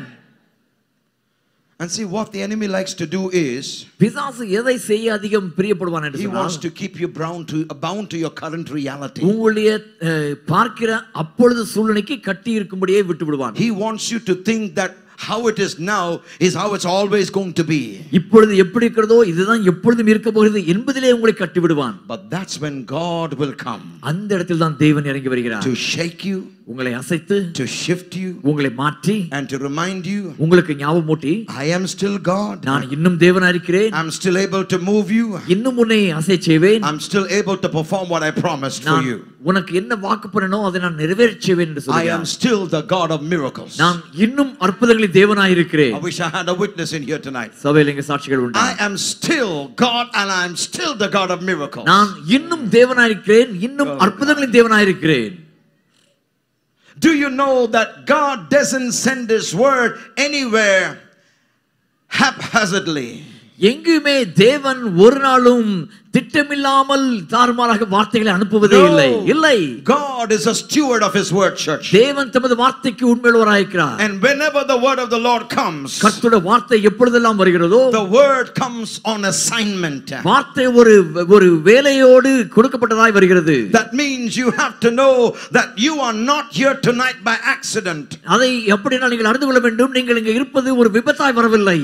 And see, what the enemy likes to do is பிசாசு எதை செய்ய அதிகம் பிரியப்படுவான் என்று he wants சொன்னால் to keep you bound to, bound to your current reality. உங்களுடைய அஹ், பார்க்கிற அப்பொழுது சூழ்நிலைக்கு கட்டி இருக்கும்படியே விட்டு விடுவான் He wants you to think that how it is now is how it's always going to be. இப்பொழுது எப்படி இருக்கிறதோ இதுதான் எப்பொழுதும் இருக்க போகிறது என்பதிலே உங்களை கட்டி விடுவான் But that's when God will come அந்த இடத்தில் தான் தேவன் இறங்கி வருகிறார் to shake you, உங்களை அசைத்து to shift you, உங்களை மாற்றி and to remind you, உங்களுக்கு ஞாபகமூட்டி I am still God. நான் இன்னும் தேவனா இருக்கிறேன் I'm still able to move you. இன்னும் உன்னை அசை செய்வேன் I'm still able to perform what I promised for நான் you. உனக்கு என்ன வாக்கு பண்ணனோ அதை நான் நிறைவேற்றச் செய்வேன் என்று I சொல்கிறார் am still the God of miracles. நான் இன்னும் அற்புதங்களின் தேவனாய் இருக்கிறேன் I wish I had a witness in here tonight. சபையில் இங்க சாட்சிகள் உண்டு I am still God and I am still the God of miracles. நான் இன்னும் தேவனாய் இருக்கிறேன் இன்னும் அற்புதங்களின் தேவனாய் இருக்கிறேன் Do you know that God doesn't send His word anywhere haphazardly? எங்குமே தேவன் ஒரு நாளும் திட்டமில்லாமல் தாறுமாறாக வார்த்தைகளை அனுப்புவதே No. இல்லை இல்லை God is a steward of His word, church. தேவன் தமது வார்த்தைக்கு உண்மையுள்ளவராயிருக்கிறார் And whenever the word of the Lord comes, கர்த்தருடைய வார்த்தை எப்பொழுதெல்லாம் வருகிறதோ the word comes on assignment. வார்த்தை ஒரு ஒரு வேலையோடு கொடுக்கப்பட்டதாய் வருகிறது That means you have to know that you are not here tonight by accident. அதை எப்படினா நீங்கள் அறிந்து கொள்ள வேண்டும் நீங்கள் இங்க இருப்பது ஒரு விபத்தாய் வரவில்லை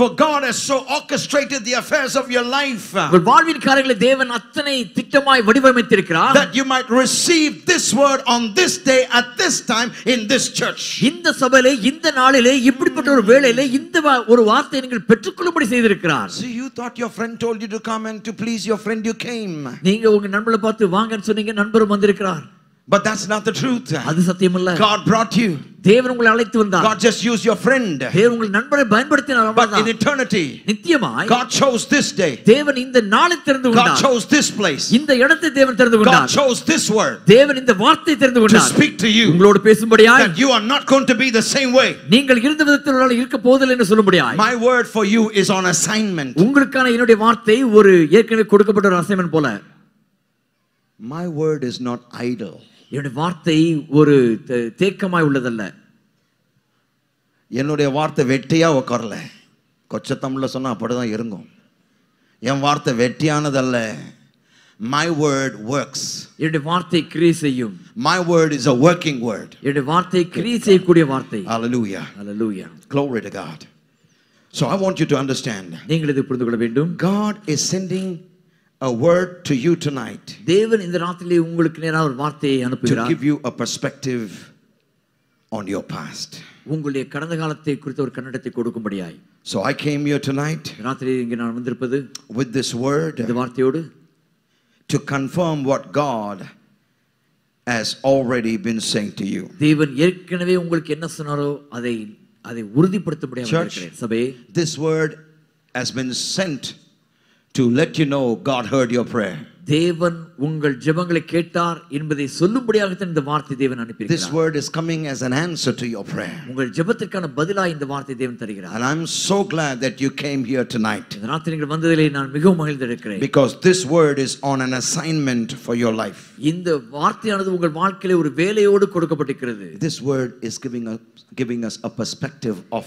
For God has so orchestrated the affairs of your life உங்கள் வாழ்வின் காரியங்களை தேவன் அத்தனை திட்டமாய் வடிவமைத்திருக்கிறார் that you might receive this word on this day at this time in this church. இந்த சபையிலே இந்த நாளிலே இப்படிப்பட்ட ஒரு வேளையிலே இந்த ஒரு வார்த்தையை நீங்கள் பெற்றுக்கொள்ளும்படி செய்திருக்கிறார் See, you thought your friend told you to come and to please your friend, you came. நீங்க உங்க நண்பர்களை பார்த்து வாங்கன்னு சொன்னீங்க நண்பரும் வந்திருக்கிறார் But that's not the truth. அது சத்தியம் இல்ல God brought you. தேவன் உங்களை அழைத்து வந்தார் God just used your friend. தேவன் உங்கள் நண்பரை பயன்படுத்தினார் But in அவ்வளவுதான். eternity, நித்தியமாய் God chose this day. தேவன் இந்த நாளை தெரிந்து God கொண்டார் chose this place. இந்த இடத்தை தேவன் தெரிந்து God கொண்டார் chose this word தேவன் இந்த வார்த்தை தெரிந்து to கொண்டார் speak to you உங்களோடு பேசும்படியாய் that you are not going to be the same way. நீங்கள் இருந்த விதத்தில் உங்களால் இருக்க போதில்லை என்று சொல்லும்படியாய் My word for you is on assignment. உங்களுக்கான என்னுடைய வார்த்தை ஒரு ஏற்கனவே கொடுக்கப்பட்ட ஒரு அசைன்மெண்ட் போல My word is not idle. என்னுடைய வார்த்தை ஒரு தேக்கமாய் உள்ளதல்ல. என்னுடைய வார்த்தை வெட்டியா உட்காரல கொச்ச தமிழ்ல சொன்னா அப்படிதான் இருங்கும். என் வார்த்தை வெட்டியானதல்ல. மை வேர்ட் ஒர்க்ஸ் என்னுடைய வார்த்தை கிரியை செய்யும். My word is a working word என்னுடைய வார்த்தை கிரியை செய்யக்கூடிய வார்த்தை. Hallelujah. Hallelujah Glory to God. So I want you to understand. நீங்கள் இதை புரிந்து கொள்ள வேண்டும். God is sending a word to you tonight தேவன் இந்த ராத்திரிலே உங்களுக்கு நேராக ஒரு வார்த்தையை to அனுப்புகிறார் give you a perspective on your past. உங்களுடைய கடந்த காலத்தை குறித்த ஒரு கன்னடத்தை கொடுக்கும்படியாய் So I came here tonight இந்த ராத்திரி இங்கே நான் வந்திருப்பது with this word இந்த வார்த்தையோடு to confirm what God has already been saying to you. தேவன் ஏற்கனவே உங்களுக்கு என்ன சொன்னாரோ அதை அதை உறுதிப்படுத்தபடியாக Church. வந்திருக்கிறேன். சபையே This word has been sent to let you know God heard your prayer. தேவன் உங்கள் ஜெபங்களை கேட்டார் என்பதை சொல்லும்படியாகத்தான் இந்த வார்த்தை தேவன் This அனுப்பியிருக்கிறார் word is coming as an answer to your prayer. உங்கள் ஜெபத்திற்கான பதிலாக இந்த வார்த்தை தேவன் தருகிறார் And I'm so glad that you came here tonight இந்த ராத்திரி நீங்கள் வந்ததிலே நான் மிகவும் மகிழ்ந்திருக்கிறேன் because this word is on an assignment for your life. இந்த வார்த்தையானது உங்கள் வாழ்க்கையில ஒரு வேலையோடு கொடுக்கப்பட்டிருக்கிறது This word is giving us, giving us a perspective of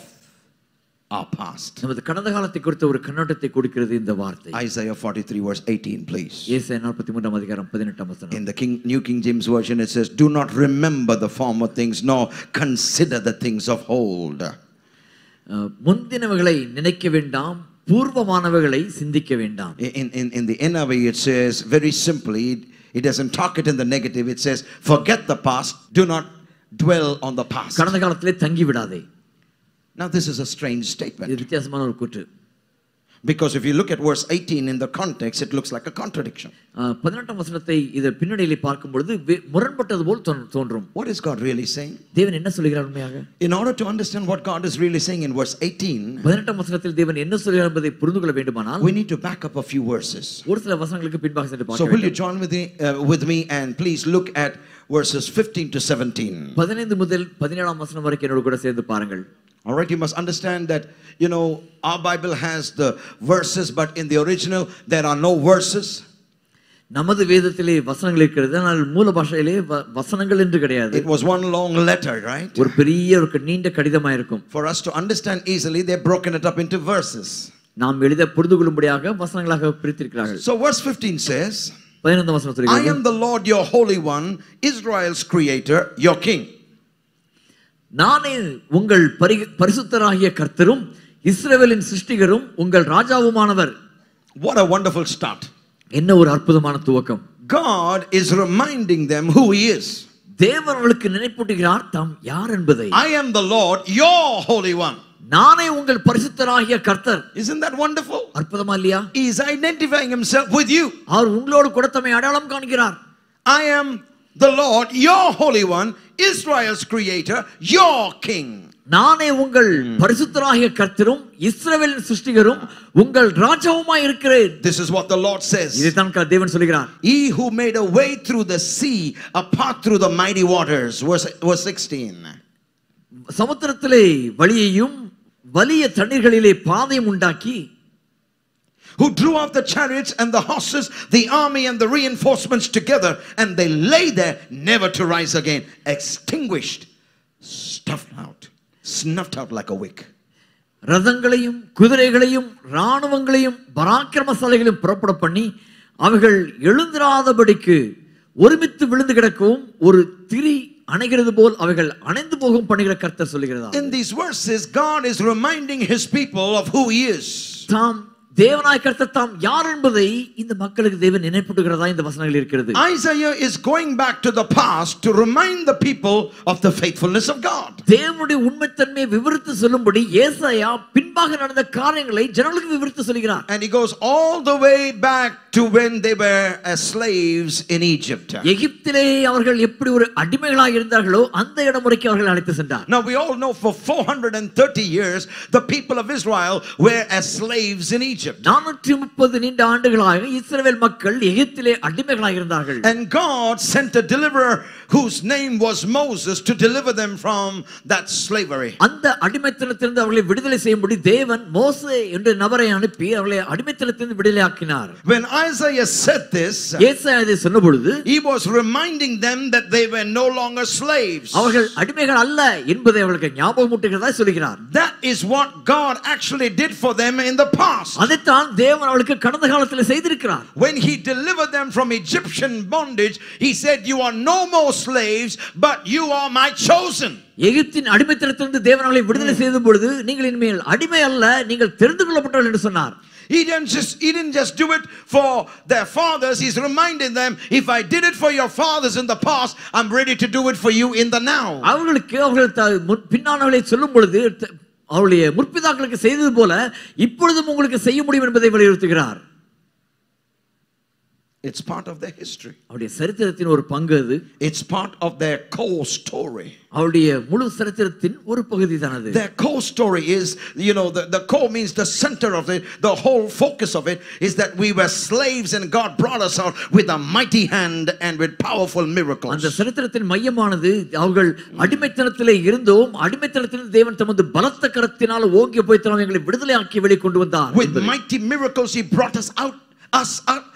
our past. நமது கடந்த காலத்தை குறித்த ஒரு கண்ணோட்டத்தை கொடுக்கிறது இந்த வார்த்தை Isaiah 43, verse 18, please. ஏசாயா நாற்பத்தி மூன்றாம் அதிகாரம் பதினெட்டாம் வசனம் In the King, New King James Version, it says, Do not remember the former things, nor consider the things of old. அஹ், முந்தினவைகளை நினைக்க வேண்டாம் பூர்வமானவைகளை சிந்திக்க வேண்டாம் In, in, in the NIV, it says very simply, it doesn't talk it in the negative, it says, Forget the past, do not dwell on the past. கடந்த காலத்திலே தங்கி விடாதே Now, this is a strange இது statement வித்தியாசமான ஒரு கூற்று because if you look at verse 18 in the context, it looks like a contradiction. அஹ், பதினெட்டாம் வசனத்தை இது பின்னணியிலே பார்க்கும் பொழுது வே- முரண்பட்டது போல் தோன்- தோன்றும் What is God really saying? தேவன் என்ன சொல்கிறார் உண்மையாக In order to understand what God is really saying in verse 18, பதினெட்டாம் வசனத்தில் தேவன் என்ன சொல்கிறார் என்பதை புரிந்து கொள்ள வேண்டுமானால் we need to back up a few verses. ஒரு சில வசனங்களுக்கு பின்பாக சென்று So, பார்க்க will you வேண்டும் join with me, uh, with me and please look at verses 15 to 17? பதினைந்து முதல் பதினேழாம் வசனம் வரைக்கும் என்னோட கூட சேர்ந்து பாருங்கள் All right, you must understand that, you know, our Bible has the verses, but in the original, there are no verses. நமது வேதத்திலே வசனங்கள் இருக்கிறது ஆனால் மூல பாஷையிலே வ- வசனங்கள் என்று கிடையாது It was one long letter, right? ஒரு பெரிய ஒரு நீண்ட கடிதமா இருக்கும் For us to understand easily, they've broken it up into verses. நாம் எளித புரிந்து கொள்ளும்படியாக வசனங்களாக பிரித்திருக்கிறார்கள் So, verse 15 says, பதினைந்தாம் வசனம் I சொல்கிறது am the Lord your Holy One, Israel's Creator, your King. நானே உங்கள் பரி பரிசுத்தராகிய கர்த்தரும் இஸ்ரவேலின் சிருஷ்டிகரும் உங்கள் ராஜாவுமானவர் What a wonderful start. என்ன ஒரு அற்புதமான துவக்கம் God is reminding them who He is. தேவன் அவர்களுக்கு நினைப்பூட்டுகிறார் தாம் யார் என்பதை I am the Lord, your Holy One. நானே உங்கள் பரிசுத்தராகிய கர்த்தர் Isn't that wonderful? அற்புதமா இல்லையா He is identifying Himself with you. அவர் உங்களோடு கூட தம்மை அடையாளம் காண்கிறார் I am the Lord, your Holy One, Israel's Creator, your King. நானே உங்கள் பரிசுத்தராகிய கர்த்தரும் இஸ்ரவேலின் சிருஷ்டிகரும் உங்கள் ராஜாவுமாய் இருக்கிறேன் This is what the Lord says. இதைத்தான் க- தேவன் சொல்கிறார் He who made a way through the sea, a path through the mighty waters. Verse, verse 16. சமுத்திரத்திலே வழியையும் வலிய தண்ணீர்களிலே பாதையும் உண்டாக்கி Who drew out the chariots and the horses, the army and the reinforcements together, and they lay there, never to rise again, extinguished, stuffed out, snuffed out like a wick. ரதங்களையும் குதிரைகளையும் இராணுவங்களையும் பராக்கிரமசாலைகளையும் புறப்பட பண்ணி அவைகள் எழுந்திராதபடிக்கு ஒருமித்து விழுந்து கிடக்கவும் ஒரு திரி அணைகிறது போல் அவைகள் அணைந்து போகும் பண்ணுகிற கர்த்தர் சொல்லுகிறதா In these verses, God is reminding his people of who he is. தாம் தேவனாய் கர்த்தர் தாம் யார் என்பதை இந்த மக்களுக்கு தேவன் நினைப்பூட்டுகிறதா இந்த வசனங்கள் இருக்கிறது Isaiah is going back to the past to remind the people of the faithfulness of God. தேவனுடைய உண்மைத்தன்மையை விவரித்து சொல்லும்படி ஏசாயா பின்பாக நடந்த காரியங்களை ஜனங்களுக்கு விவரித்து சொல்கிறார் And he goes all the way back to when they were as slaves in Egypt. எகிப்திலே அவர்கள் எப்படி ஒரு அடிமைகளாக இருந்தார்களோ அந்த இடம் வரைக்கும் அவர்கள் அழைத்து சென்றார் Now we all know for 430 years the people of Israel were as slaves in Egypt. நானூற்றி முப்பது நீண்ட ஆண்டுகளாக இஸ்ரவேல் மக்கள் எகிப்திலே அடிமைகளாக இருந்தார்கள் And God sent a deliverer whose name was Moses to deliver them from that slavery. அந்த அடிமைத்தனத்திலிருந்து அவர்களை விடுதலை செய்யும்படி தேவன் மோசே என்ற நபரை அனுப்பி அவர்களை அடிமைத்தனத்திலிருந்து விடுதலை ஆக்கினார் When Isaiah said this, ஏசாயா இதை சொன்ன பொழுது he was reminding them that they were no longer slaves. அவர்கள் அடிமைகள் அல்ல என்பதை அவர்களுக்கு ஞாபகமூட்டுகிறதா சொல்கிறார் That is what God actually did for them in the past. அதைத்தான் தேவன் அவளுக்கு கடந்த காலத்தில் செய்திருக்கிறார் When he delivered them from Egyptian bondage, he said, You are no more slaves, but you are my chosen. எகிப்தின் அடிமைத்தனத்திலிருந்து தேவன் அவளை விடுதலை செய்த பொழுது நீங்கள் இனிமேல் அடிமை அல்ல நீங்கள் தெரிந்து கொள்ளப்பட்டவர்கள் என்று சொன்னார் He didn't just he didn't just do it for their fathers. He's reminding them, if I did it for your fathers in the past, I'm ready to do it for you in the now. அவர்களுக்கு அவர்கள் த- முன்- பின்னானவர்களை சொல்லும் பொழுது த- அவருடைய முற்பிதாக்களுக்கு செய்தது போல இப்பொழுதும் உங்களுக்கு செய்ய முடியும் என்பதை வலியுறுத்துகிறார். It's part of their history. அவருடைய சரித்திரத்தின் ஒரு பங்கு அது It's part of their core story. அவருடைய முழு சரித்திரத்தின் ஒரு பகுதி தான் அது Their core story is, you know, the, the core means the center of it, the whole focus of it is that we were slaves and God brought us out with a mighty hand and with powerful அந்த miracles. சரித்திரத்தின் மையமானது அவர்கள் அடிமைத்தனத்திலே இருந்தோம் அடிமைத்தனத்தில் தேவன் தமது பலத்த கரத்தினால் ஓங்கி போய் தரம் எங்களை விடுதலை ஆக்கி வெளியே கொண்டு வந்தார் With என்பது. mighty miracles, He brought us out, us out, up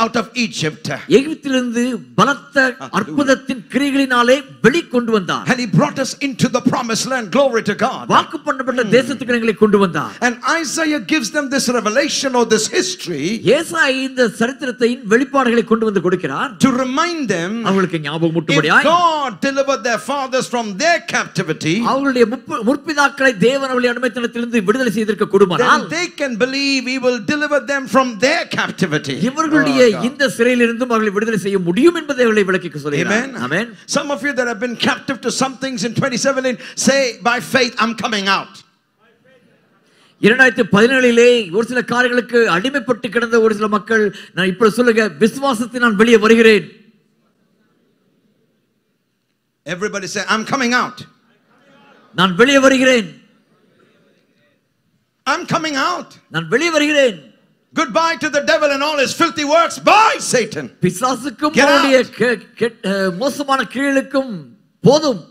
out of Egypt. எகிப்திலிருந்து பலத்த அற்புதத்தின் கிரிகளினாலே வெளிக்கொண்டு வந்தார் And He brought us into the promised land. Glory to God. வாக்கு பண்ணப்பட்ட தேசத்துக்கு எங்களை கொண்டு வந்தார் And Isaiah gives them this revelation or this history ஏசாய் இந்த சரித்திரத்தை வெளிப்பாடுகளை கொண்டு வந்து கொடுக்கிறார் to remind them அவங்களுக்கு ஞாபகம் if முட்டும்படியாய் God delivered their fathers from their captivity, அவர்களுடைய முப்பு- முற்பிதாக்களை தேவன் அவளுடைய அடிமைத்தனத்திலிருந்து விடுதலை செய்திருக்க கூடுமானால் they can believe He will deliver them from their captivity. இவர்களுடைய இந்த சிறையிலிருந்தும் அவர்களை விடுதலை செய்ய முடியும் என்பதை அவர்களை விளக்கி சொல்கிறார் Amen. Amen Some of you that have been captive to some things in 2017 say by faith, I'm coming out. இரண்டாயிரத்தி பதினேழிலே ஒரு சில காரியங்களுக்கு அடிமைப்பட்டு கிடந்த ஒரு சில மக்கள் நான் இப்படி சொல்லுங்க விசுவாசத்தை நான் வெளியே வருகிறேன் Everybody say, I'm coming out. நான் வெளியே வருகிறேன் I'm coming out. நான் வெளியே வருகிறேன் Goodbye to the devil and all his filthy works. Bye, Satan. பிசாசுக்கும் Get அவருடைய out. கெ- கெட்ட- அஹ், மோசமான கீழுக்கும் போதும்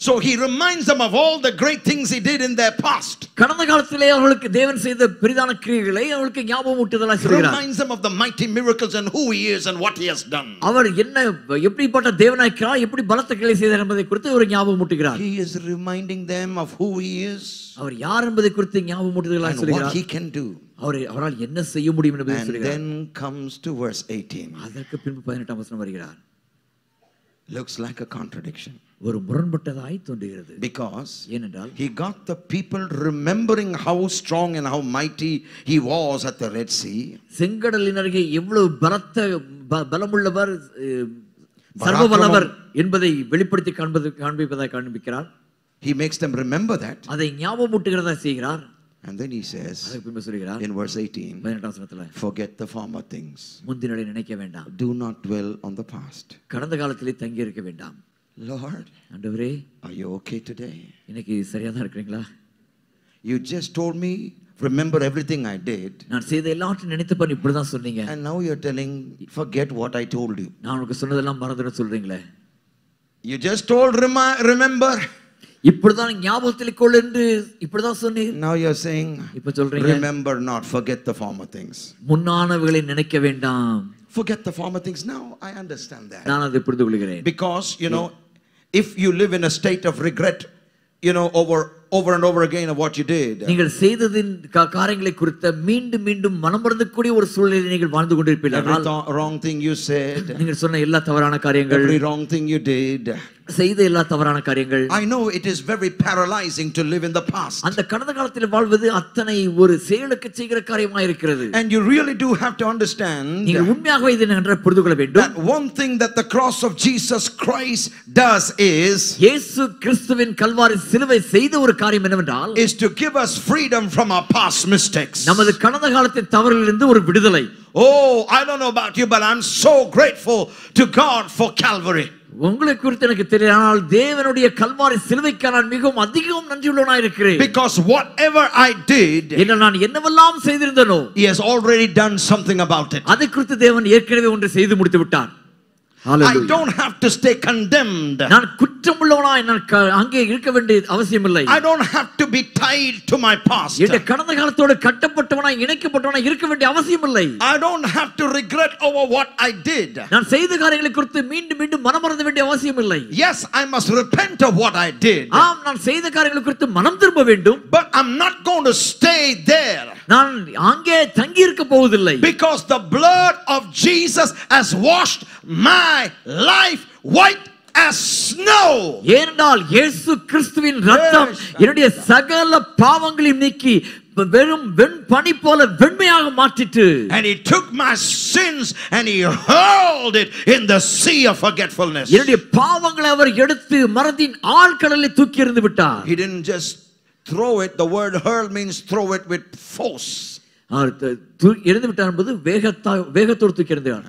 So he reminds them of all the great things he did in their past. கடந்த காலத்திலே அவர்களுக்கு தேவன் செய்த பெரிதான கிரியைகளை அவர்களுக்கு ஞாபகம் ஊட்டுதலாய் சொல்கிறார் Reminds them of the mighty miracles and who he is and what he has done. அவர் என்ன எப்படிப்பட்ட தேவனாய்க்கிறார் எப்படி பலத்த கிளை செய்தார் என்பதை குறித்து ஒரு ஞாபகம் ஊட்டுகிறார் He is reminding them of who he is அவர் யார் என்பதை குறித்து ஞாபகம் ஊட்டுதலாய் and what சொல்கிறார் he can do. அவர் அவரால் என்ன செய்ய முடியும் என்பதை சொல்கிறார். then comes to verse 18. அதற்கு பின்பு பதினெட்டாம் வசனம் வருகிறார். Looks like a contradiction. ஒரு முரண்பட்டதாய் தோன்றுகிறது. Because ஏனென்றால் he got the people remembering how strong and how mighty he was at the Red Sea. செங்கடலின் அருகே எவ்வளவு பலத்த பலமுள்ளவர் அஹ், சர்வ வல்லவர் என்பதை வெளிப்படுத்தி காண்பது காண்பிப்பதாக காண்பிக்கிறார். He makes them remember that. அதை ஞாபகமூட்டுகிறதா செய்கிறார். And then he says அதற்கு பின்பு சொல்கிறார் in verse 18 பதினெட்டாம் வசனத்துல Forget the former things, முந்தினடை நினைக்க வேண்டாம் do not dwell on the past. கடந்த காலத்திலே தங்கி இருக்க வேண்டாம் Lord, ஆண்டவரே are you okay today? இன்னைக்கு சரியா தான் இருக்கிறீங்களா You just told me, remember everything I did. நான் செய்த எல்லாத்தையும் நினைத்து பண்ணி இப்படிதான் சொன்னீங்க And now you're telling, forget what I told you. நான் உனக்கு சொன்னதெல்லாம் மறந்துட சொல்றீங்களே You just told, remi- remember. இப்படிதான் ஞாபகத்தில் கொள் என்று இப்படிதான் சொன்னீர் Now you're saying, இப்ப சொல்றீங்க remember not, forget the former things. முன்னானவைகளை நினைக்க வேண்டாம் Forget the former things. Now I understand that. நான் அதை புரிந்து கொள்கிறேன் Because, you know, if you live in a state of regret, you know, over over and over again of what you did, நீங்கள் செய்ததின் கா- காரியங்களை குறித்த மீண்டும் மீண்டும் மனமறந்தக்கூடிய ஒரு சூழ்நிலை நீங்கள் வாழ்ந்து every கொண்டிருப்பீர்கள் th- wrong thing you said, நீங்கள் சொன்ன எல்லா தவறான காரியங்கள் every wrong thing you did, செய்த எல்லா தவறான காரியங்கள் I know it is very paralyzing to live in the past. அந்த கடந்த காலத்தில் வாழ்வது அத்தனை ஒரு செயலுக்கு செய்கிற காரியமா இருக்கிறது And you really do have to understand நீங்கள் உண்மையாகவே இதை நன்றாக புரிந்து கொள்ள வேண்டும் that one thing that the cross of Jesus Christ does is இயேசு கிறிஸ்துவின் கல்வாரி சிலுவை செய்த ஒரு காரியம் என்னவென்றால் is to give us freedom from our past mistakes. நமது கடந்த காலத்தின் தவறுகளிலிருந்து ஒரு விடுதலை Oh, I don't know about you, but I'm so grateful to God for Calvary. உங்களை குறித்து எனக்கு தெரியும். ஆனால் தேவனுடைய கல்வாரி சிலுவைக்கு நான் மிகவும் அதிகம் நன்றியுள்ளவனாய் இருக்கிறேன். Because whatever I did, என்ன நான் என்னவெல்லாம் செய்திருந்தனோ He has already done something about it. அதை குறித்து தேவன் ஏற்கனவே ஒன்று செய்து முடித்து விட்டார் I Hallelujah. don't have to stay condemned. நான் குற்றமுள்ளவனாய் நான் க- அங்கே இருக்க வேண்டிய அவசியமில்லை I don't have to be tied to my past. என்னுடைய கடந்த காலத்தோடு கட்டப்பட்டவனாய் இணைக்கப்பட்டவனாய் இருக்க வேண்டிய அவசியமில்லை I don't have to regret over what I did. நான் செய்த காரியங்களை குறித்து மீண்டும் மீண்டும் மனமறந்த வேண்டிய அவசியமில்லை Yes, I must repent of what I did. ஆம் நான் செய்த காரியங்களை குறித்து மனம் திரும்ப வேண்டும் But I'm not going to stay there. நான் அங்கே தங்கி இருக்க போவதில்லை Because the blood of Jesus has washed my life white as snow. ஏனென்றால் இயேசு கிறிஸ்துவின் ரத்தம் Yes. என்னுடைய சகல பாவங்களையும் நீக்கி வெறும் வெண் பனி போல வெண்மையாக மாற்றிட்டு And he took my sins and he hurled it in the sea of forgetfulness. என்னுடைய பாவங்களை அவர் எடுத்து மரத்தின் ஆழ்கடலில் தூக்கி எறிந்து விட்டார் He didn't just throw it. The word hurl means throw it with force. அவர் து- து- இறந்து விட்டார் என்பது வேகத்தா வேகத்தோடு தூக்கி எறிந்தார்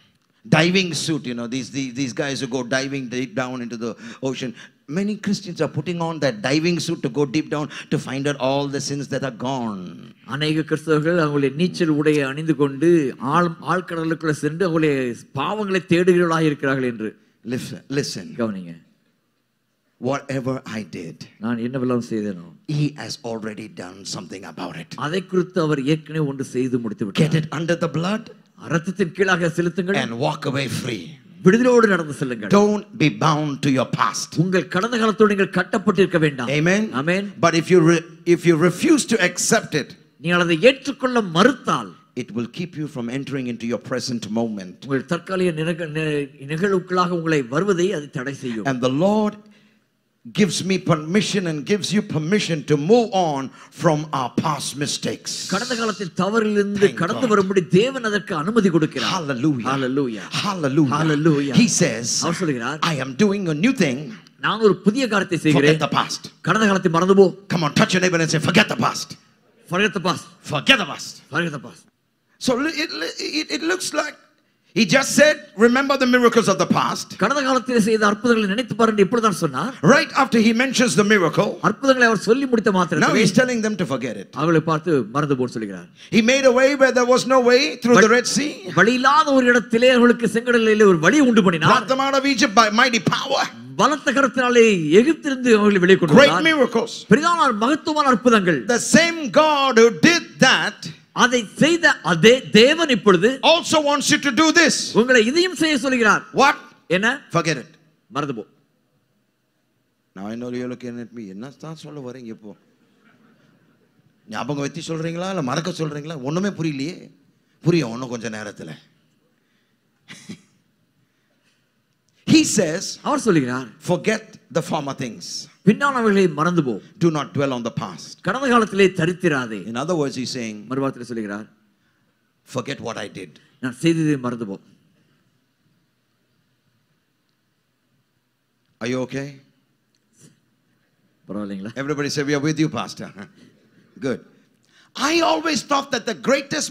diving suit, you know, these, these, these guys who go diving deep down into the ocean. Many Christians are putting on that diving suit to go deep down to find out all the sins that are gone. அநேக கிறிஸ்தவர்கள் அவங்களுடைய நீச்சல் உடையை அணிந்து கொண்டு ஆழ் ஆழ்கடலுக்குள்ள சென்று அவங்களுடைய பாவங்களை தேடுகிறவர்களாக இருக்கிறார்கள் என்று Listen, listen. கவனிங்க Whatever I did, நான் என்னவெல்லாம் செய்தேனோ He has already done something about it. அதை குறித்து அவர் ஏற்கனவே ஒன்று செய்து முடித்து Get விட்டார் it under the blood ரத்தத்தின் கீழாக செலுத்துங்கள் and walk away free. விடுதலோடு நடந்து செல்லுங்கள் Don't be bound to your past. உங்கள் கடந்த காலத்தோடு நீங்கள் கட்டப்பட்டிருக்க வேண்டாம் Amen. Amen But if you re- if you refuse to accept it, நீங்கள் அதை ஏற்றுக்கொள்ள மறுத்தால் it will keep you from entering into your present moment. உங்கள் தற்காலிக நிகழ் நி- நிகழ்வுக்குள்ளாக உங்களை வருவதை அது தடை செய்யும் And the Lord gives me permission and gives you permission to move on from our past mistakes. கடந்த காலத்தின் தவறிலிருந்து Thank கடந்து God. வரும்படி தேவன் அதற்கு அனுமதி கொடுக்கிறார் Hallelujah. Hallelujah. Hallelujah. Hallelujah. He says, அவர் சொல்கிறார் I am doing a new thing. நான் ஒரு புதிய காரியத்தை Forget செய்கிறேன் the past. கடந்த காலத்தை மறந்து போ Come on, touch your neighbor and say, Forget the past. forget the past Forget the past. forget the past So li- it, it, it looks like he just said, Remember the miracles of the past. கடந்த காலத்தில் செய்த அற்புதங்களை நினைத்து பாருங்கள் இப்படிதான் சொன்னார் Right after he mentions the miracle, அற்புதங்களை அவர் சொல்லி முடித்த now மாத்திரத்தில் he's telling them to forget it. அவர்களை பார்த்து மறந்து போன்னு சொல்கிறார் He made a way where there was no way through the Red Sea, வழி இல்லாத ஒரு இடத்திலே அவர்களுக்கு செங்கடலிலே ஒரு வழி உண்டு பண்ணினார் brought them out of Egypt by mighty power. பலத்த கரத்தினாலே எகிப்திலிருந்து அவர்களை வெளியே கொண்டு Great வந்தார் miracles. பெரிதான மகத்துவமான அற்புதங்கள் The same God who did that அதை செய்த அதே தேவன் இப்பொழுது also wants you to do this. உங்களை இதையும் செய்ய சொல்கிறார் What? என்ன Forget it. மறந்து போ Now I know you're looking at me. என்ன தான் சொல்ல வரீங்க இப்போ ஞாபகம் வச்சு சொல்றீங்களா இல்லை மறக்க சொல்றீங்களா ஒண்ணுமே புரியலையே புரியும் இன்னும் கொஞ்ச நேரத்தில் He says, அவர் சொல்கிறார் forget the former things. பின்னானவர்களை மறந்து போ Do not dwell on the past. கடந்த காலத்திலே தரித்திராதே In other words, he's saying, மறுவாரத்தில் சொல்கிறார் forget what I did. நான் செய்ததை மறந்து போ Are you okay? பரவாயில்லைங்களா Everybody say, We are with you, Pastor. Good. I always thought that the greatest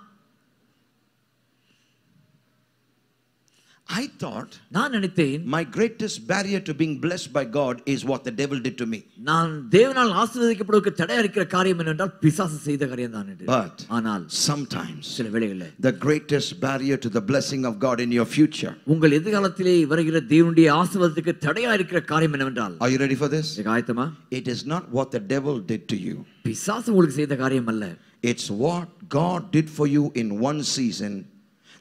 I thought நான் நினைத்தேன் my greatest barrier to being blessed by God is what the devil did to me. நான் தேவனால் ஆசீர்வதிக்கப்படுவதற்கு தடை அளிக்கிற காரியம் என்னென்றால் பிசாசு செய்த காரியம் தான் என்று But ஆனால் sometimes சில வேளைகளில் the greatest barrier to the blessing of God in your future. உங்கள் எதிர்காலத்திலே வருகிற தேவனுடைய ஆசீர்வாதத்துக்கு தடையா இருக்கிற காரியம் என்னவென்றால் Are you ready for this? இதுக்கு ஆயத்தமா It is not what the devil did to you. பிசாசு உங்களுக்கு செய்த காரியம் அல்ல It's what God did for you in one season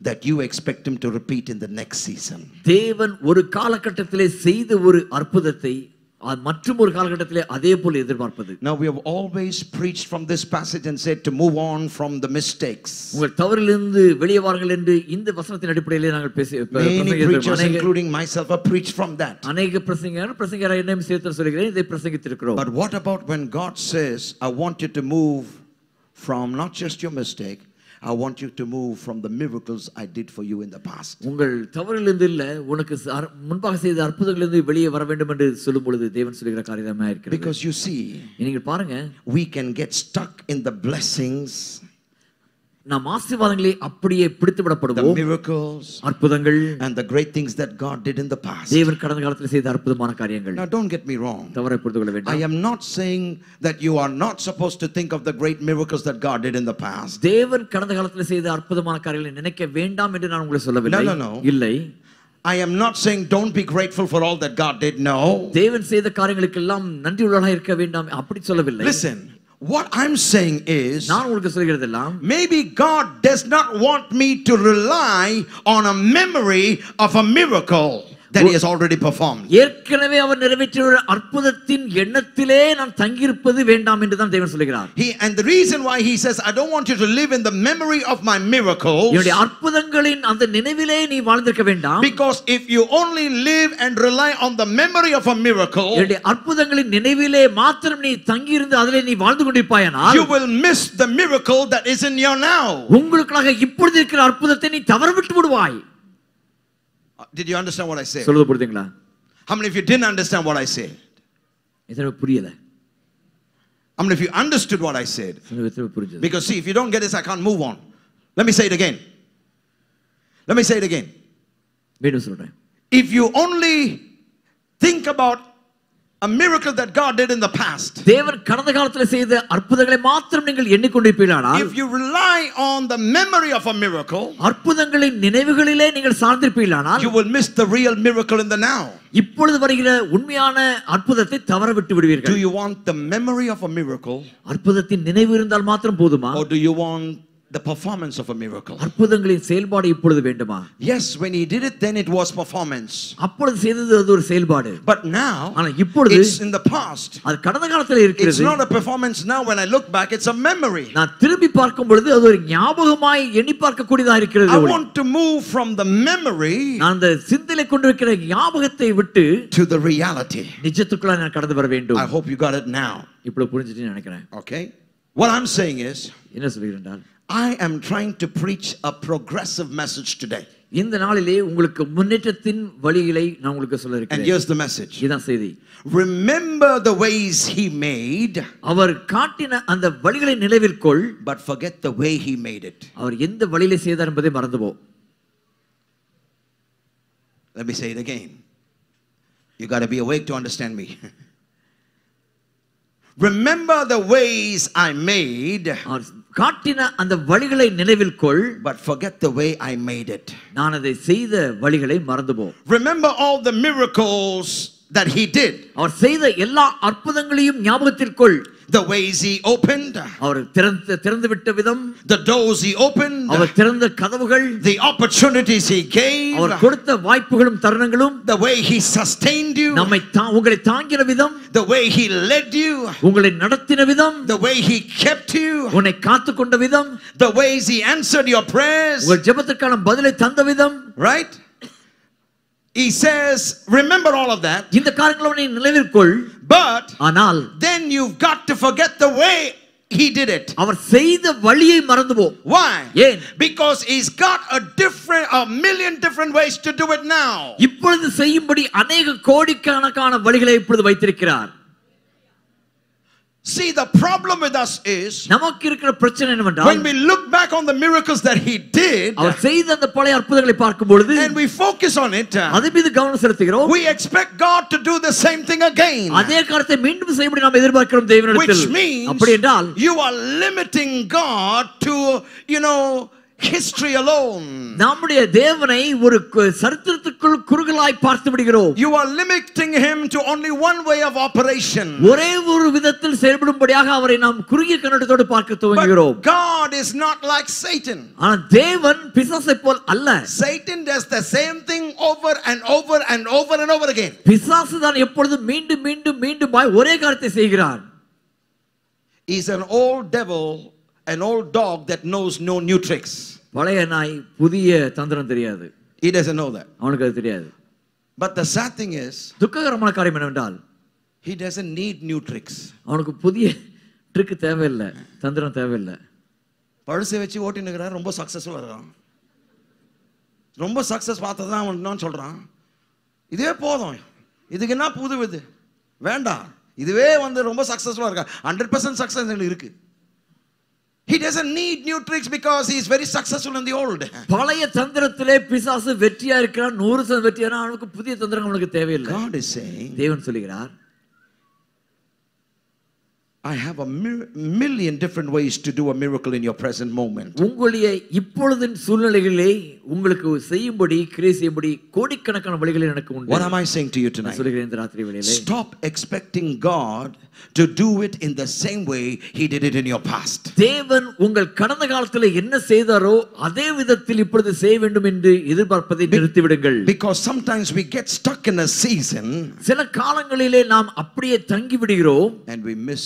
that you expect Him to repeat in the next season. தேவன் ஒரு காலகட்டத்திலே செய்த ஒரு அற்புதத்தை அ- மற்றும் ஒரு காலகட்டத்திலே அதே போல எதிர்பார்ப்பது Now, we have always preached from this passage and said to move on from the mistakes. உங்கள் தவறிலிருந்து வெளியே வாருங்கள் என்று இந்த வசனத்தின் அடிப்படையிலே நாங்கள் பேசி ப- Many பிரசங்கித்திருக்கிறோம். preachers, அநேக- including myself, have preached from that. அநேக பிரசங்கர் பிரசங்கர் என்னையும் சேர்த்து சொல்கிறேன் இதை பிரசங்கித்திருக்கிறோம் But what about when God says, I want you to move from not just your mistake, I want you to move from the miracles I did for you in the past. உங்கள் தவறிலிருந்து இல்ல உனக்கு முன்பாக செய்த அற்புதங்களிலிருந்து வெளியே வர வேண்டும் என்று சொல்லும் பொழுது தேவன் சொல்லுகிற காரியமா இருக்கிறது Because you see, நீங்கள் பாருங்க we can get stuck in the blessings, நாம் ஆசீர்வாதங்களை அப்படியே பிடித்து the விடப்படுவோம் miracles, அற்புதங்கள் and the great things that God did in the past. தேவன் கடந்த காலத்தில் செய்த அற்புதமான காரியங்கள் Now, don't get me wrong. தவறை புரிந்து கொள்ள I வேண்டாம் am not saying that you are not supposed to think of the great miracles that God did in the past. தேவன் கடந்த காலத்தில் செய்த அற்புதமான காரியங்களை நினைக்க வேண்டாம் என்று நான் உங்களை சொல்லவில்லை No, no, no. இல்லை I am not saying don't be grateful for all that God did. No. தேவன் செய்த காரியங்களுக்கெல்லாம் நன்றி உள்ளவர்களாக இருக்க வேண்டாம் அப்படி சொல்லவில்லை Listen, What I'm saying is, நான் உங்களுக்கு சொல்கிறதெல்லாம் maybe God does not want me to rely on a memory of a miracle that He has already performed. ஏற்கனவே அவர் நிறைவேற்றிய அற்புதத்தின் எண்ணத்திலே நான் தங்கியிருப்பது வேண்டாம் என்று தான் தேவன் சொல்லுகிறார் He and the reason why He says, I don't want you to live in the memory of my miracles. என்னுடைய அற்புதங்களின் அந்த நினைவிலே நீ வாழ்ந்திருக்க வேண்டாம் Because if you only live and rely on the memory of a miracle, என்னுடைய அற்புதங்களின் நினைவிலே மாத்திரம் நீ தங்கியிருந்து அதிலே நீ வாழ்ந்து கொண்டிருப்பாயானால் you will miss the miracle that is in your now. உங்களுக்காக இப்பொழுது இருக்கிற அற்புதத்தை நீ தவறவிட்டு விடுவாய் Uh, Did you understand what I said? சொல்லுது புரியுதுங்களா How many of you didn't understand what I said? எத்தனை புரியல How many of you understood what I said? எத்தனை புரிஞ்சது Because see, if you don't get this, I can't move on. Let me say it again. Let me say it again. மீண்டும் சொல்றேன் If you only think about a miracle that God did in the past, தேவன் கடந்த காலத்தில் செய்த அற்புதங்களை மாத்திரம் நீங்கள் எண்ணிக்கொண்டிருப்பீர்களானால் if you rely on the memory of a miracle, அற்புதங்களின் நினைவுகளிலே நீங்கள் சார்ந்திருப்பீர்களானால் you will miss the real miracle in the now. இப்பொழுது வருகிற உண்மையான அற்புதத்தை தவற விட்டு Do விடுவீர்கள் you want the memory of a miracle அற்புதத்தின் நினைவு இருந்தால் மாத்திரம் போதுமா or do you want the performance of a miracle? அற்புதங்களின் செயல்பாடு இப்பொழுது வேண்டுமா Yes, when he did it, then it was performance. அப்பொழுது செய்தது அது ஒரு செயல்பாடு But now, ஆனா இப்பொழுது it's in the past. அது கடந்த காலத்தில் It's இருக்கிறது not a performance now. When I look back, it's a memory. நான் திரும்பி பார்க்கும் பொழுது அது ஒரு ஞாபகமாய் எண்ணி பார்க்கக்கூடியதா இருக்கிறது I ஒளி. want to move from the memory நான் அந்த சிந்தனை கொண்டிருக்கிற ஞாபகத்தை விட்டு to the reality. நிஜத்துக்குள்ள நான் கடந்து வர வேண்டும் I hope you got it now. இப்பொழுது புரிஞ்சுட்டு நினைக்கிறேன் Okay? What I'm saying is, என்ன சொல்கிறேன் என்றால், I am trying to preach a progressive message today. இந்த நாளிலே உங்களுக்கு முன்னேற்றத்தின் வழிகளை நான் உங்களுக்கு சொல்ல And இருக்கிறேன் here's the message இதுதான் செய்தி Remember the ways he made, அவர் காட்டின அந்த வழிகளை நினைவில் கொள் but forget the way he made it. அவர் எந்த வழியிலே செய்தார் என்பதை மறந்துபோ Let me say it again. You got to be awake to understand me. Remember the ways I made, அவர் காட்டின அந்த வழிகளை நினைவில் கொள் but forget the way I made it. நான் அதை செய்த வழிகளை மறந்துபோ Remember all the miracles that he did, அவர் செய்த எல்லா அற்புதங்களையும் ஞாபகத்தில் கொள் the ways he opened, அவர் திறந்து திறந்து விட்ட விதம் the doors he opened, அவர் திறந்த கதவுகள் the opportunities he gave, அவர் கொடுத்த வாய்ப்புகளும் தருணங்களும் the way he sustained you, நம்மை தா- உங்களை தாங்கின விதம் the way he led you, உங்களை நடத்தின விதம் the way he kept you, உன்னை காத்து கொண்ட விதம் the ways he answered your prayers. உங்கள் ஜெபத்திற்கான பதிலை தந்த விதம் Right? He says, remember all of that, இந்த காரியங்களை நீ நினைவில் கொள் but ஆனால் then you've got to forget the way he did it. அவர் செய்த வழியை மறந்து போ Why? ஏன்? Because he's got a different, a million different ways to do it now. இப்பொழுது செய்யும்படி அநேக கோடிக்கணக்கான வழிகளை இப்பொழுது வைத்திருக்கிறார் See, the problem with us is நமக்கு இருக்கிற பிரச்சனை என்னவென்றால் when we look back on the miracles that he did அவர் செய்த அந்த பழைய அற்புதங்களை பார்க்கும் பொழுது and we focus on it, uh, அது மீது கவனம் செலுத்துகிறோம் we expect God to do the same thing again. அதே காரியத்தை மீண்டும் செய்யும்படி நாம் எதிர்பார்க்கிறோம் Which தேவனிடத்தில் means அப்படி என்றால் you are limiting God to, you know, history alone. நம்முடைய தேவனை ஒரு கு- சரித்திரத்துக்குள் குறுகலாய் பார்த்து விடுகிறோம் You are limiting him to only one way of operation. ஒரே ஒரு விதத்தில் செயல்படும்படியாக அவரை நாம் குறுகிய கண்ணோட்டத்தோடு பார்க்க துவங்குகிறோம் But God is not like Satan. ஆனா தேவன் பிசாசை போல் அல்ல Satan does the same thing over and over and over and over again. பிசாசு தான் எப்பொழுதும் மீண்டும் மீண்டும் மீண்டுமாய் ஒரே காரியத்தை செய்கிறான் He's an old devil, an old dog that knows no new tricks. பழைய நாய் புதிய தந்திரம் தெரியாது. He doesn't know that. அவனுக்கு அது தெரியாது. But the sad thing is, துக்ககரமான காரியம் என்னவென்றால் he doesn't need new tricks. அவனுக்கு புதிய ட்ரிக்கு தேவையில்லை தந்திரம் தேவையில்லை. பழசை வச்சு ஓட்டினுக்கிறான் ரொம்ப சக்ஸஸ்ஃபுல்லாக இருக்கான் ரொம்ப சக்ஸஸ் பார்த்தது தான் அவன் சொல்கிறான் இதே போதும். இதுக்கு என்ன புது இது வேண்டாம். இதுவே வந்து ரொம்ப சக்ஸஸ்ஃபுல்லாக இருக்கா? ஹண்ட்ரட் பர்சன்ட் சக்ஸஸ் இருக்கு. He doesn't need new tricks because he is very successful in the old. பழைய தந்திரத்திலே பிசாசு வெற்றியா இருக்கிறான் நூறு சதவீதம் வெற்றியா அவனுக்கு புதிய தந்திரம் அவனுக்கு தேவையில்லை God is saying, தேவன் சொல்லுகிறார் I have a mi- million different ways to do a miracle in your present moment. உங்களுடைய இப்பொழுதின் சூழ்நிலைகளிலே உங்களுக்கு செய்யும்படி கிரியை செய்யும்படி கோடிக்கணக்கான வழிகள் எனக்கு உண்டு What am I saying to you நான் tonight? சொல்லுகிறேன் இந்த ராத்திரி வேளையிலே Stop expecting God to do it in the same way He did it in your past. தேவன் உங்கள் கடந்த காலத்தில் என்ன செய்தாரோ அதே விதத்தில் இப்பொழுது செய்ய வேண்டும் என்று எதிர்பார்ப்பதை நிறுத்திவிடுங்கள் Because sometimes we get stuck in a season சில காலங்களிலே நாம் அப்படியே தங்கி விடுகிறோம் and we miss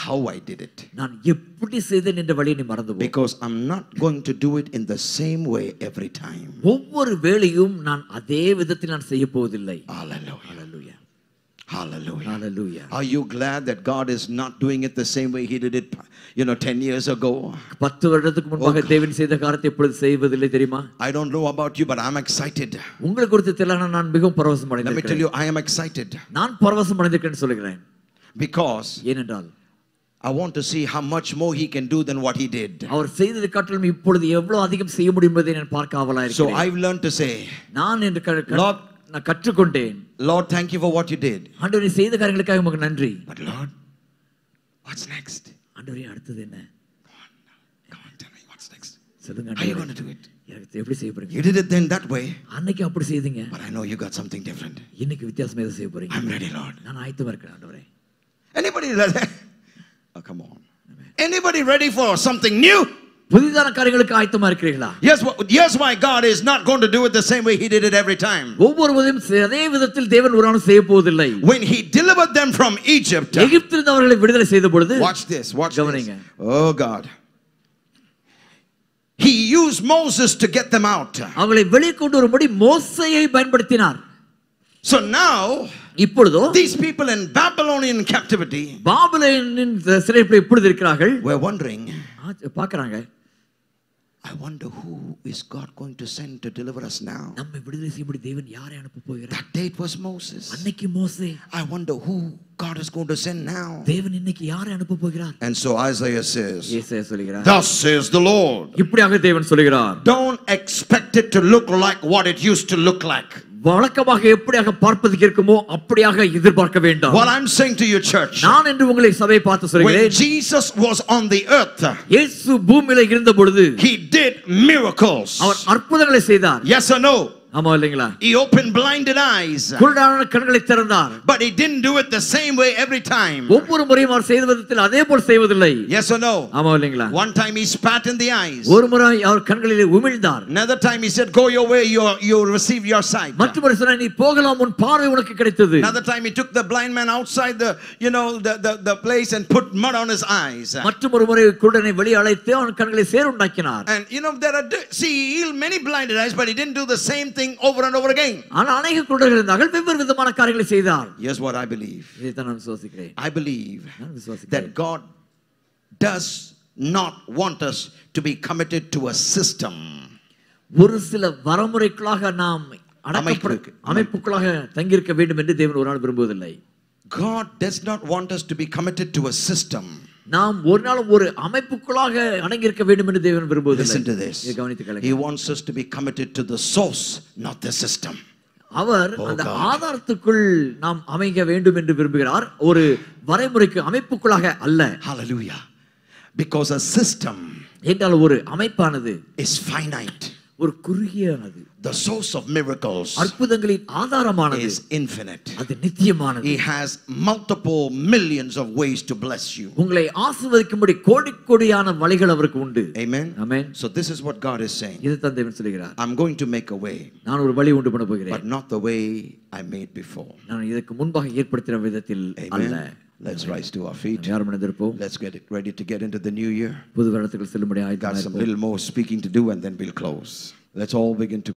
how I did it. நான் எப்படி செய்தேன் என்ற வழியை நீ மறந்து போ Because I'm not going to do it in the same way every time. ஒவ்வொரு வேளையும் நான் அதே விதத்தில் நான் செய்ய போவதில்லை Hallelujah. Hallelujah Hallelujah. Hallelujah Are you glad that God is not doing it the same way He did it, you know, 10 years ago? பத்து வருடத்துக்கு முன்பாக தேவன் செய்த காரியத்தை இப்பொழுது செய்வதில்லை தெரியுமா I don't know about you, but I'm excited. உங்களுக்கு குறித்து தெரியல நான் மிகவும் பரவசம் Let me tell அடைந்திருக்கிறேன் you, I am excited நான் பரவசம் அடைந்திருக்கிறேன் சொல்லுகிறேன் because ஏனென்றால் I want to see how much more He can do than what He did. அவர் செய்ததை காட்டிலும் இப்பொழுது எவ்வளவு அதிகம் செய்ய முடியும் என்பதை நான் பார்க்க ஆவலா So இருக்கிறேன் I've learned to say, நான் என்று க- க- Lord- நான் கற்றுக்கொண்டேன் Lord, thank you for what you did. ஆண்டவர் நீ செய்த காரியங்களுக்காக உமக்கு நன்றி But Lord, what's next? ஆண்டவரே அடுத்தது என்ன Come on, tell me what's next. சொல்லுங்க How are you ஆண்டவரே. going to do it? எனக்கு எப்படி செய்ய போறீங்க You did it then that way, அன்னைக்கு அப்படி செய்தீங்க but I know you got something different. இன்னைக்கு வித்தியாசமா எதை செய்ய போறீங்க I'm ready, Lord. நான் ஆயத்தமா இருக்கிறேன் ஆண்டவரே Anybody ready? Oh, come on. Anybody ready for something new? புதிதான காரியங்களுக்கு ஆயத்தமா இருக்கிறீர்களா Yes, wh- yes, why God is not going to do it the same way He did it every time. ஒவ்வொருவரையும் அதே விதத்தில் தேவன் ஒரு நாளும் செய்ய போவதில்லை When He delivered them from Egypt, எகிப்திலிருந்து அவர்களை விடுதலை செய்த பொழுது watch this, watch this. கவனிங்க. Oh, God. He used Moses to get them out. அவங்களை வெளியே கொண்டு வரும்படி மோசையை பயன்படுத்தினார் So now, இப்பொழுதோ these people in Babylonian captivity பாபிலோனின் சிறைப்பில் இப்பொழுது இருக்கிறார்கள் were wondering, ஆ, பாக்குறாங்க I wonder who is God going to send to deliver us now? நம்மை விடுதலை செய்யும்படி தேவன் யாரை அனுப்ப போகிறார் That date was Moses. அன்னைக்கு மோசே I wonder who God is going to send now. தேவன் இன்னைக்கு யாரை அனுப்ப போகிறார் And so Isaiah says, ஏசாயா சொல்கிறார் Thus says the Lord. இப்படியாக தேவன் சொல்கிறார் Don't expect it to look like what it used to look like. வழக்கமாக எப்படியாக பார்ப்பதற்கு இருக்குமோ அப்படியாக எதிர்பார்க்க வேண்டாம் What I'm saying to you, church, நான் என்று உங்களை சபை பார்த்து when சொல்கிறேன் Jesus was on the earth, இயேசு பூமியில இருந்த பொழுது he did miracles. அவர் அற்புதங்களை செய்தார் Yes or no? ஆமா இல்லைங்களா He opened blinded eyes, குருடான கண்களை திறந்தார் but he didn't do it the same way every time. ஒவ்வொரு முறையும் அவர் செய்த விதத்தில் அதே போல் செய்வதில்லை Yes or no? ஆமா இல்லைங்களா One time he spat in the eyes. ஒரு முறை அவர் கண்களிலே உமிழ்ந்தார் Another time he said, Go your way, you you receive your sight. மற்றொரு சொன்னார் நீ போகலாம் உன் பார்வை உனக்கு கிடைத்தது Another time he took the blind man outside the you know the, the, the place and put mud on his eyes. மற்றும் ஒரு முறை குருடனை வெளியே அழைத்து அவன் கண்களை சேருண்டாக்கினார் And you know there are di- see he healed many blinded eyes, but he didn't do the same thing over and over again. ஆனால் அநேக குருடர்கள் இருந்தார்கள் வெவ்வேறு விதமான காரியங்களை செய்தார் Here's what I believe. இதைத்தான் நான் விசுவாசிக்கிறேன் I believe நான் விசுவாசிக்கிறேன் that God does not want us to be committed to a system. ஒரு சில வரமுறைகளாக நாம் அடக்கப்பட அமைப்பு. அமைப்புகளாக தங்கியிருக்க வேண்டும் என்று தேவன் ஒரு நாள் விரும்புவதில்லை God does not want us to be committed to a system. நாம் ஒரு நாளும் ஒரு அமைப்புக்குள்ளாக அடங்கியிருக்க வேண்டும் என்று தேவன் விரும்புவதில்லை கவனித்துக் He wants us to be committed to the source, not the system. Our Oh அந்த. ஆதாரத்துக்குள் நாம் அமைக்க வேண்டும் என்று விரும்புகிறார் ஒரு வரைமுறைக்கு அமைப்புக்குள்ளாக அல்ல Hallelujah. Because a system என்றால் ஒரு அமைப்பானது is finite. ஒரு குறுகியானது The source of miracles அற்புதங்களின் ஆதாரமானது is infinite. அது நித்தியமானது He has multiple millions of ways to bless you. உங்களை ஆசிர்வதிக்கும்படி கோடி கோடியான வழிகள் அவருக்கு உண்டு Amen. Amen So this is what God is saying. இது தான் தேவன் சொல்லுகிறார் I'm going to make a way, நான் ஒரு வழி உண்டு பண்ண போகிறேன் but not the way I made before. நான் இதற்கு முன்பாக ஏற்படுத்தின விதத்தில் அல்ல Amen. Let's rise to our feet. யாரும் மனிதருப்போம் Let's get it ready to get into the new year. புது வருடத்துக்கு செல்லும்படி Got ஆயத்தமாக some little more speaking to do and then we'll close. Let's all begin to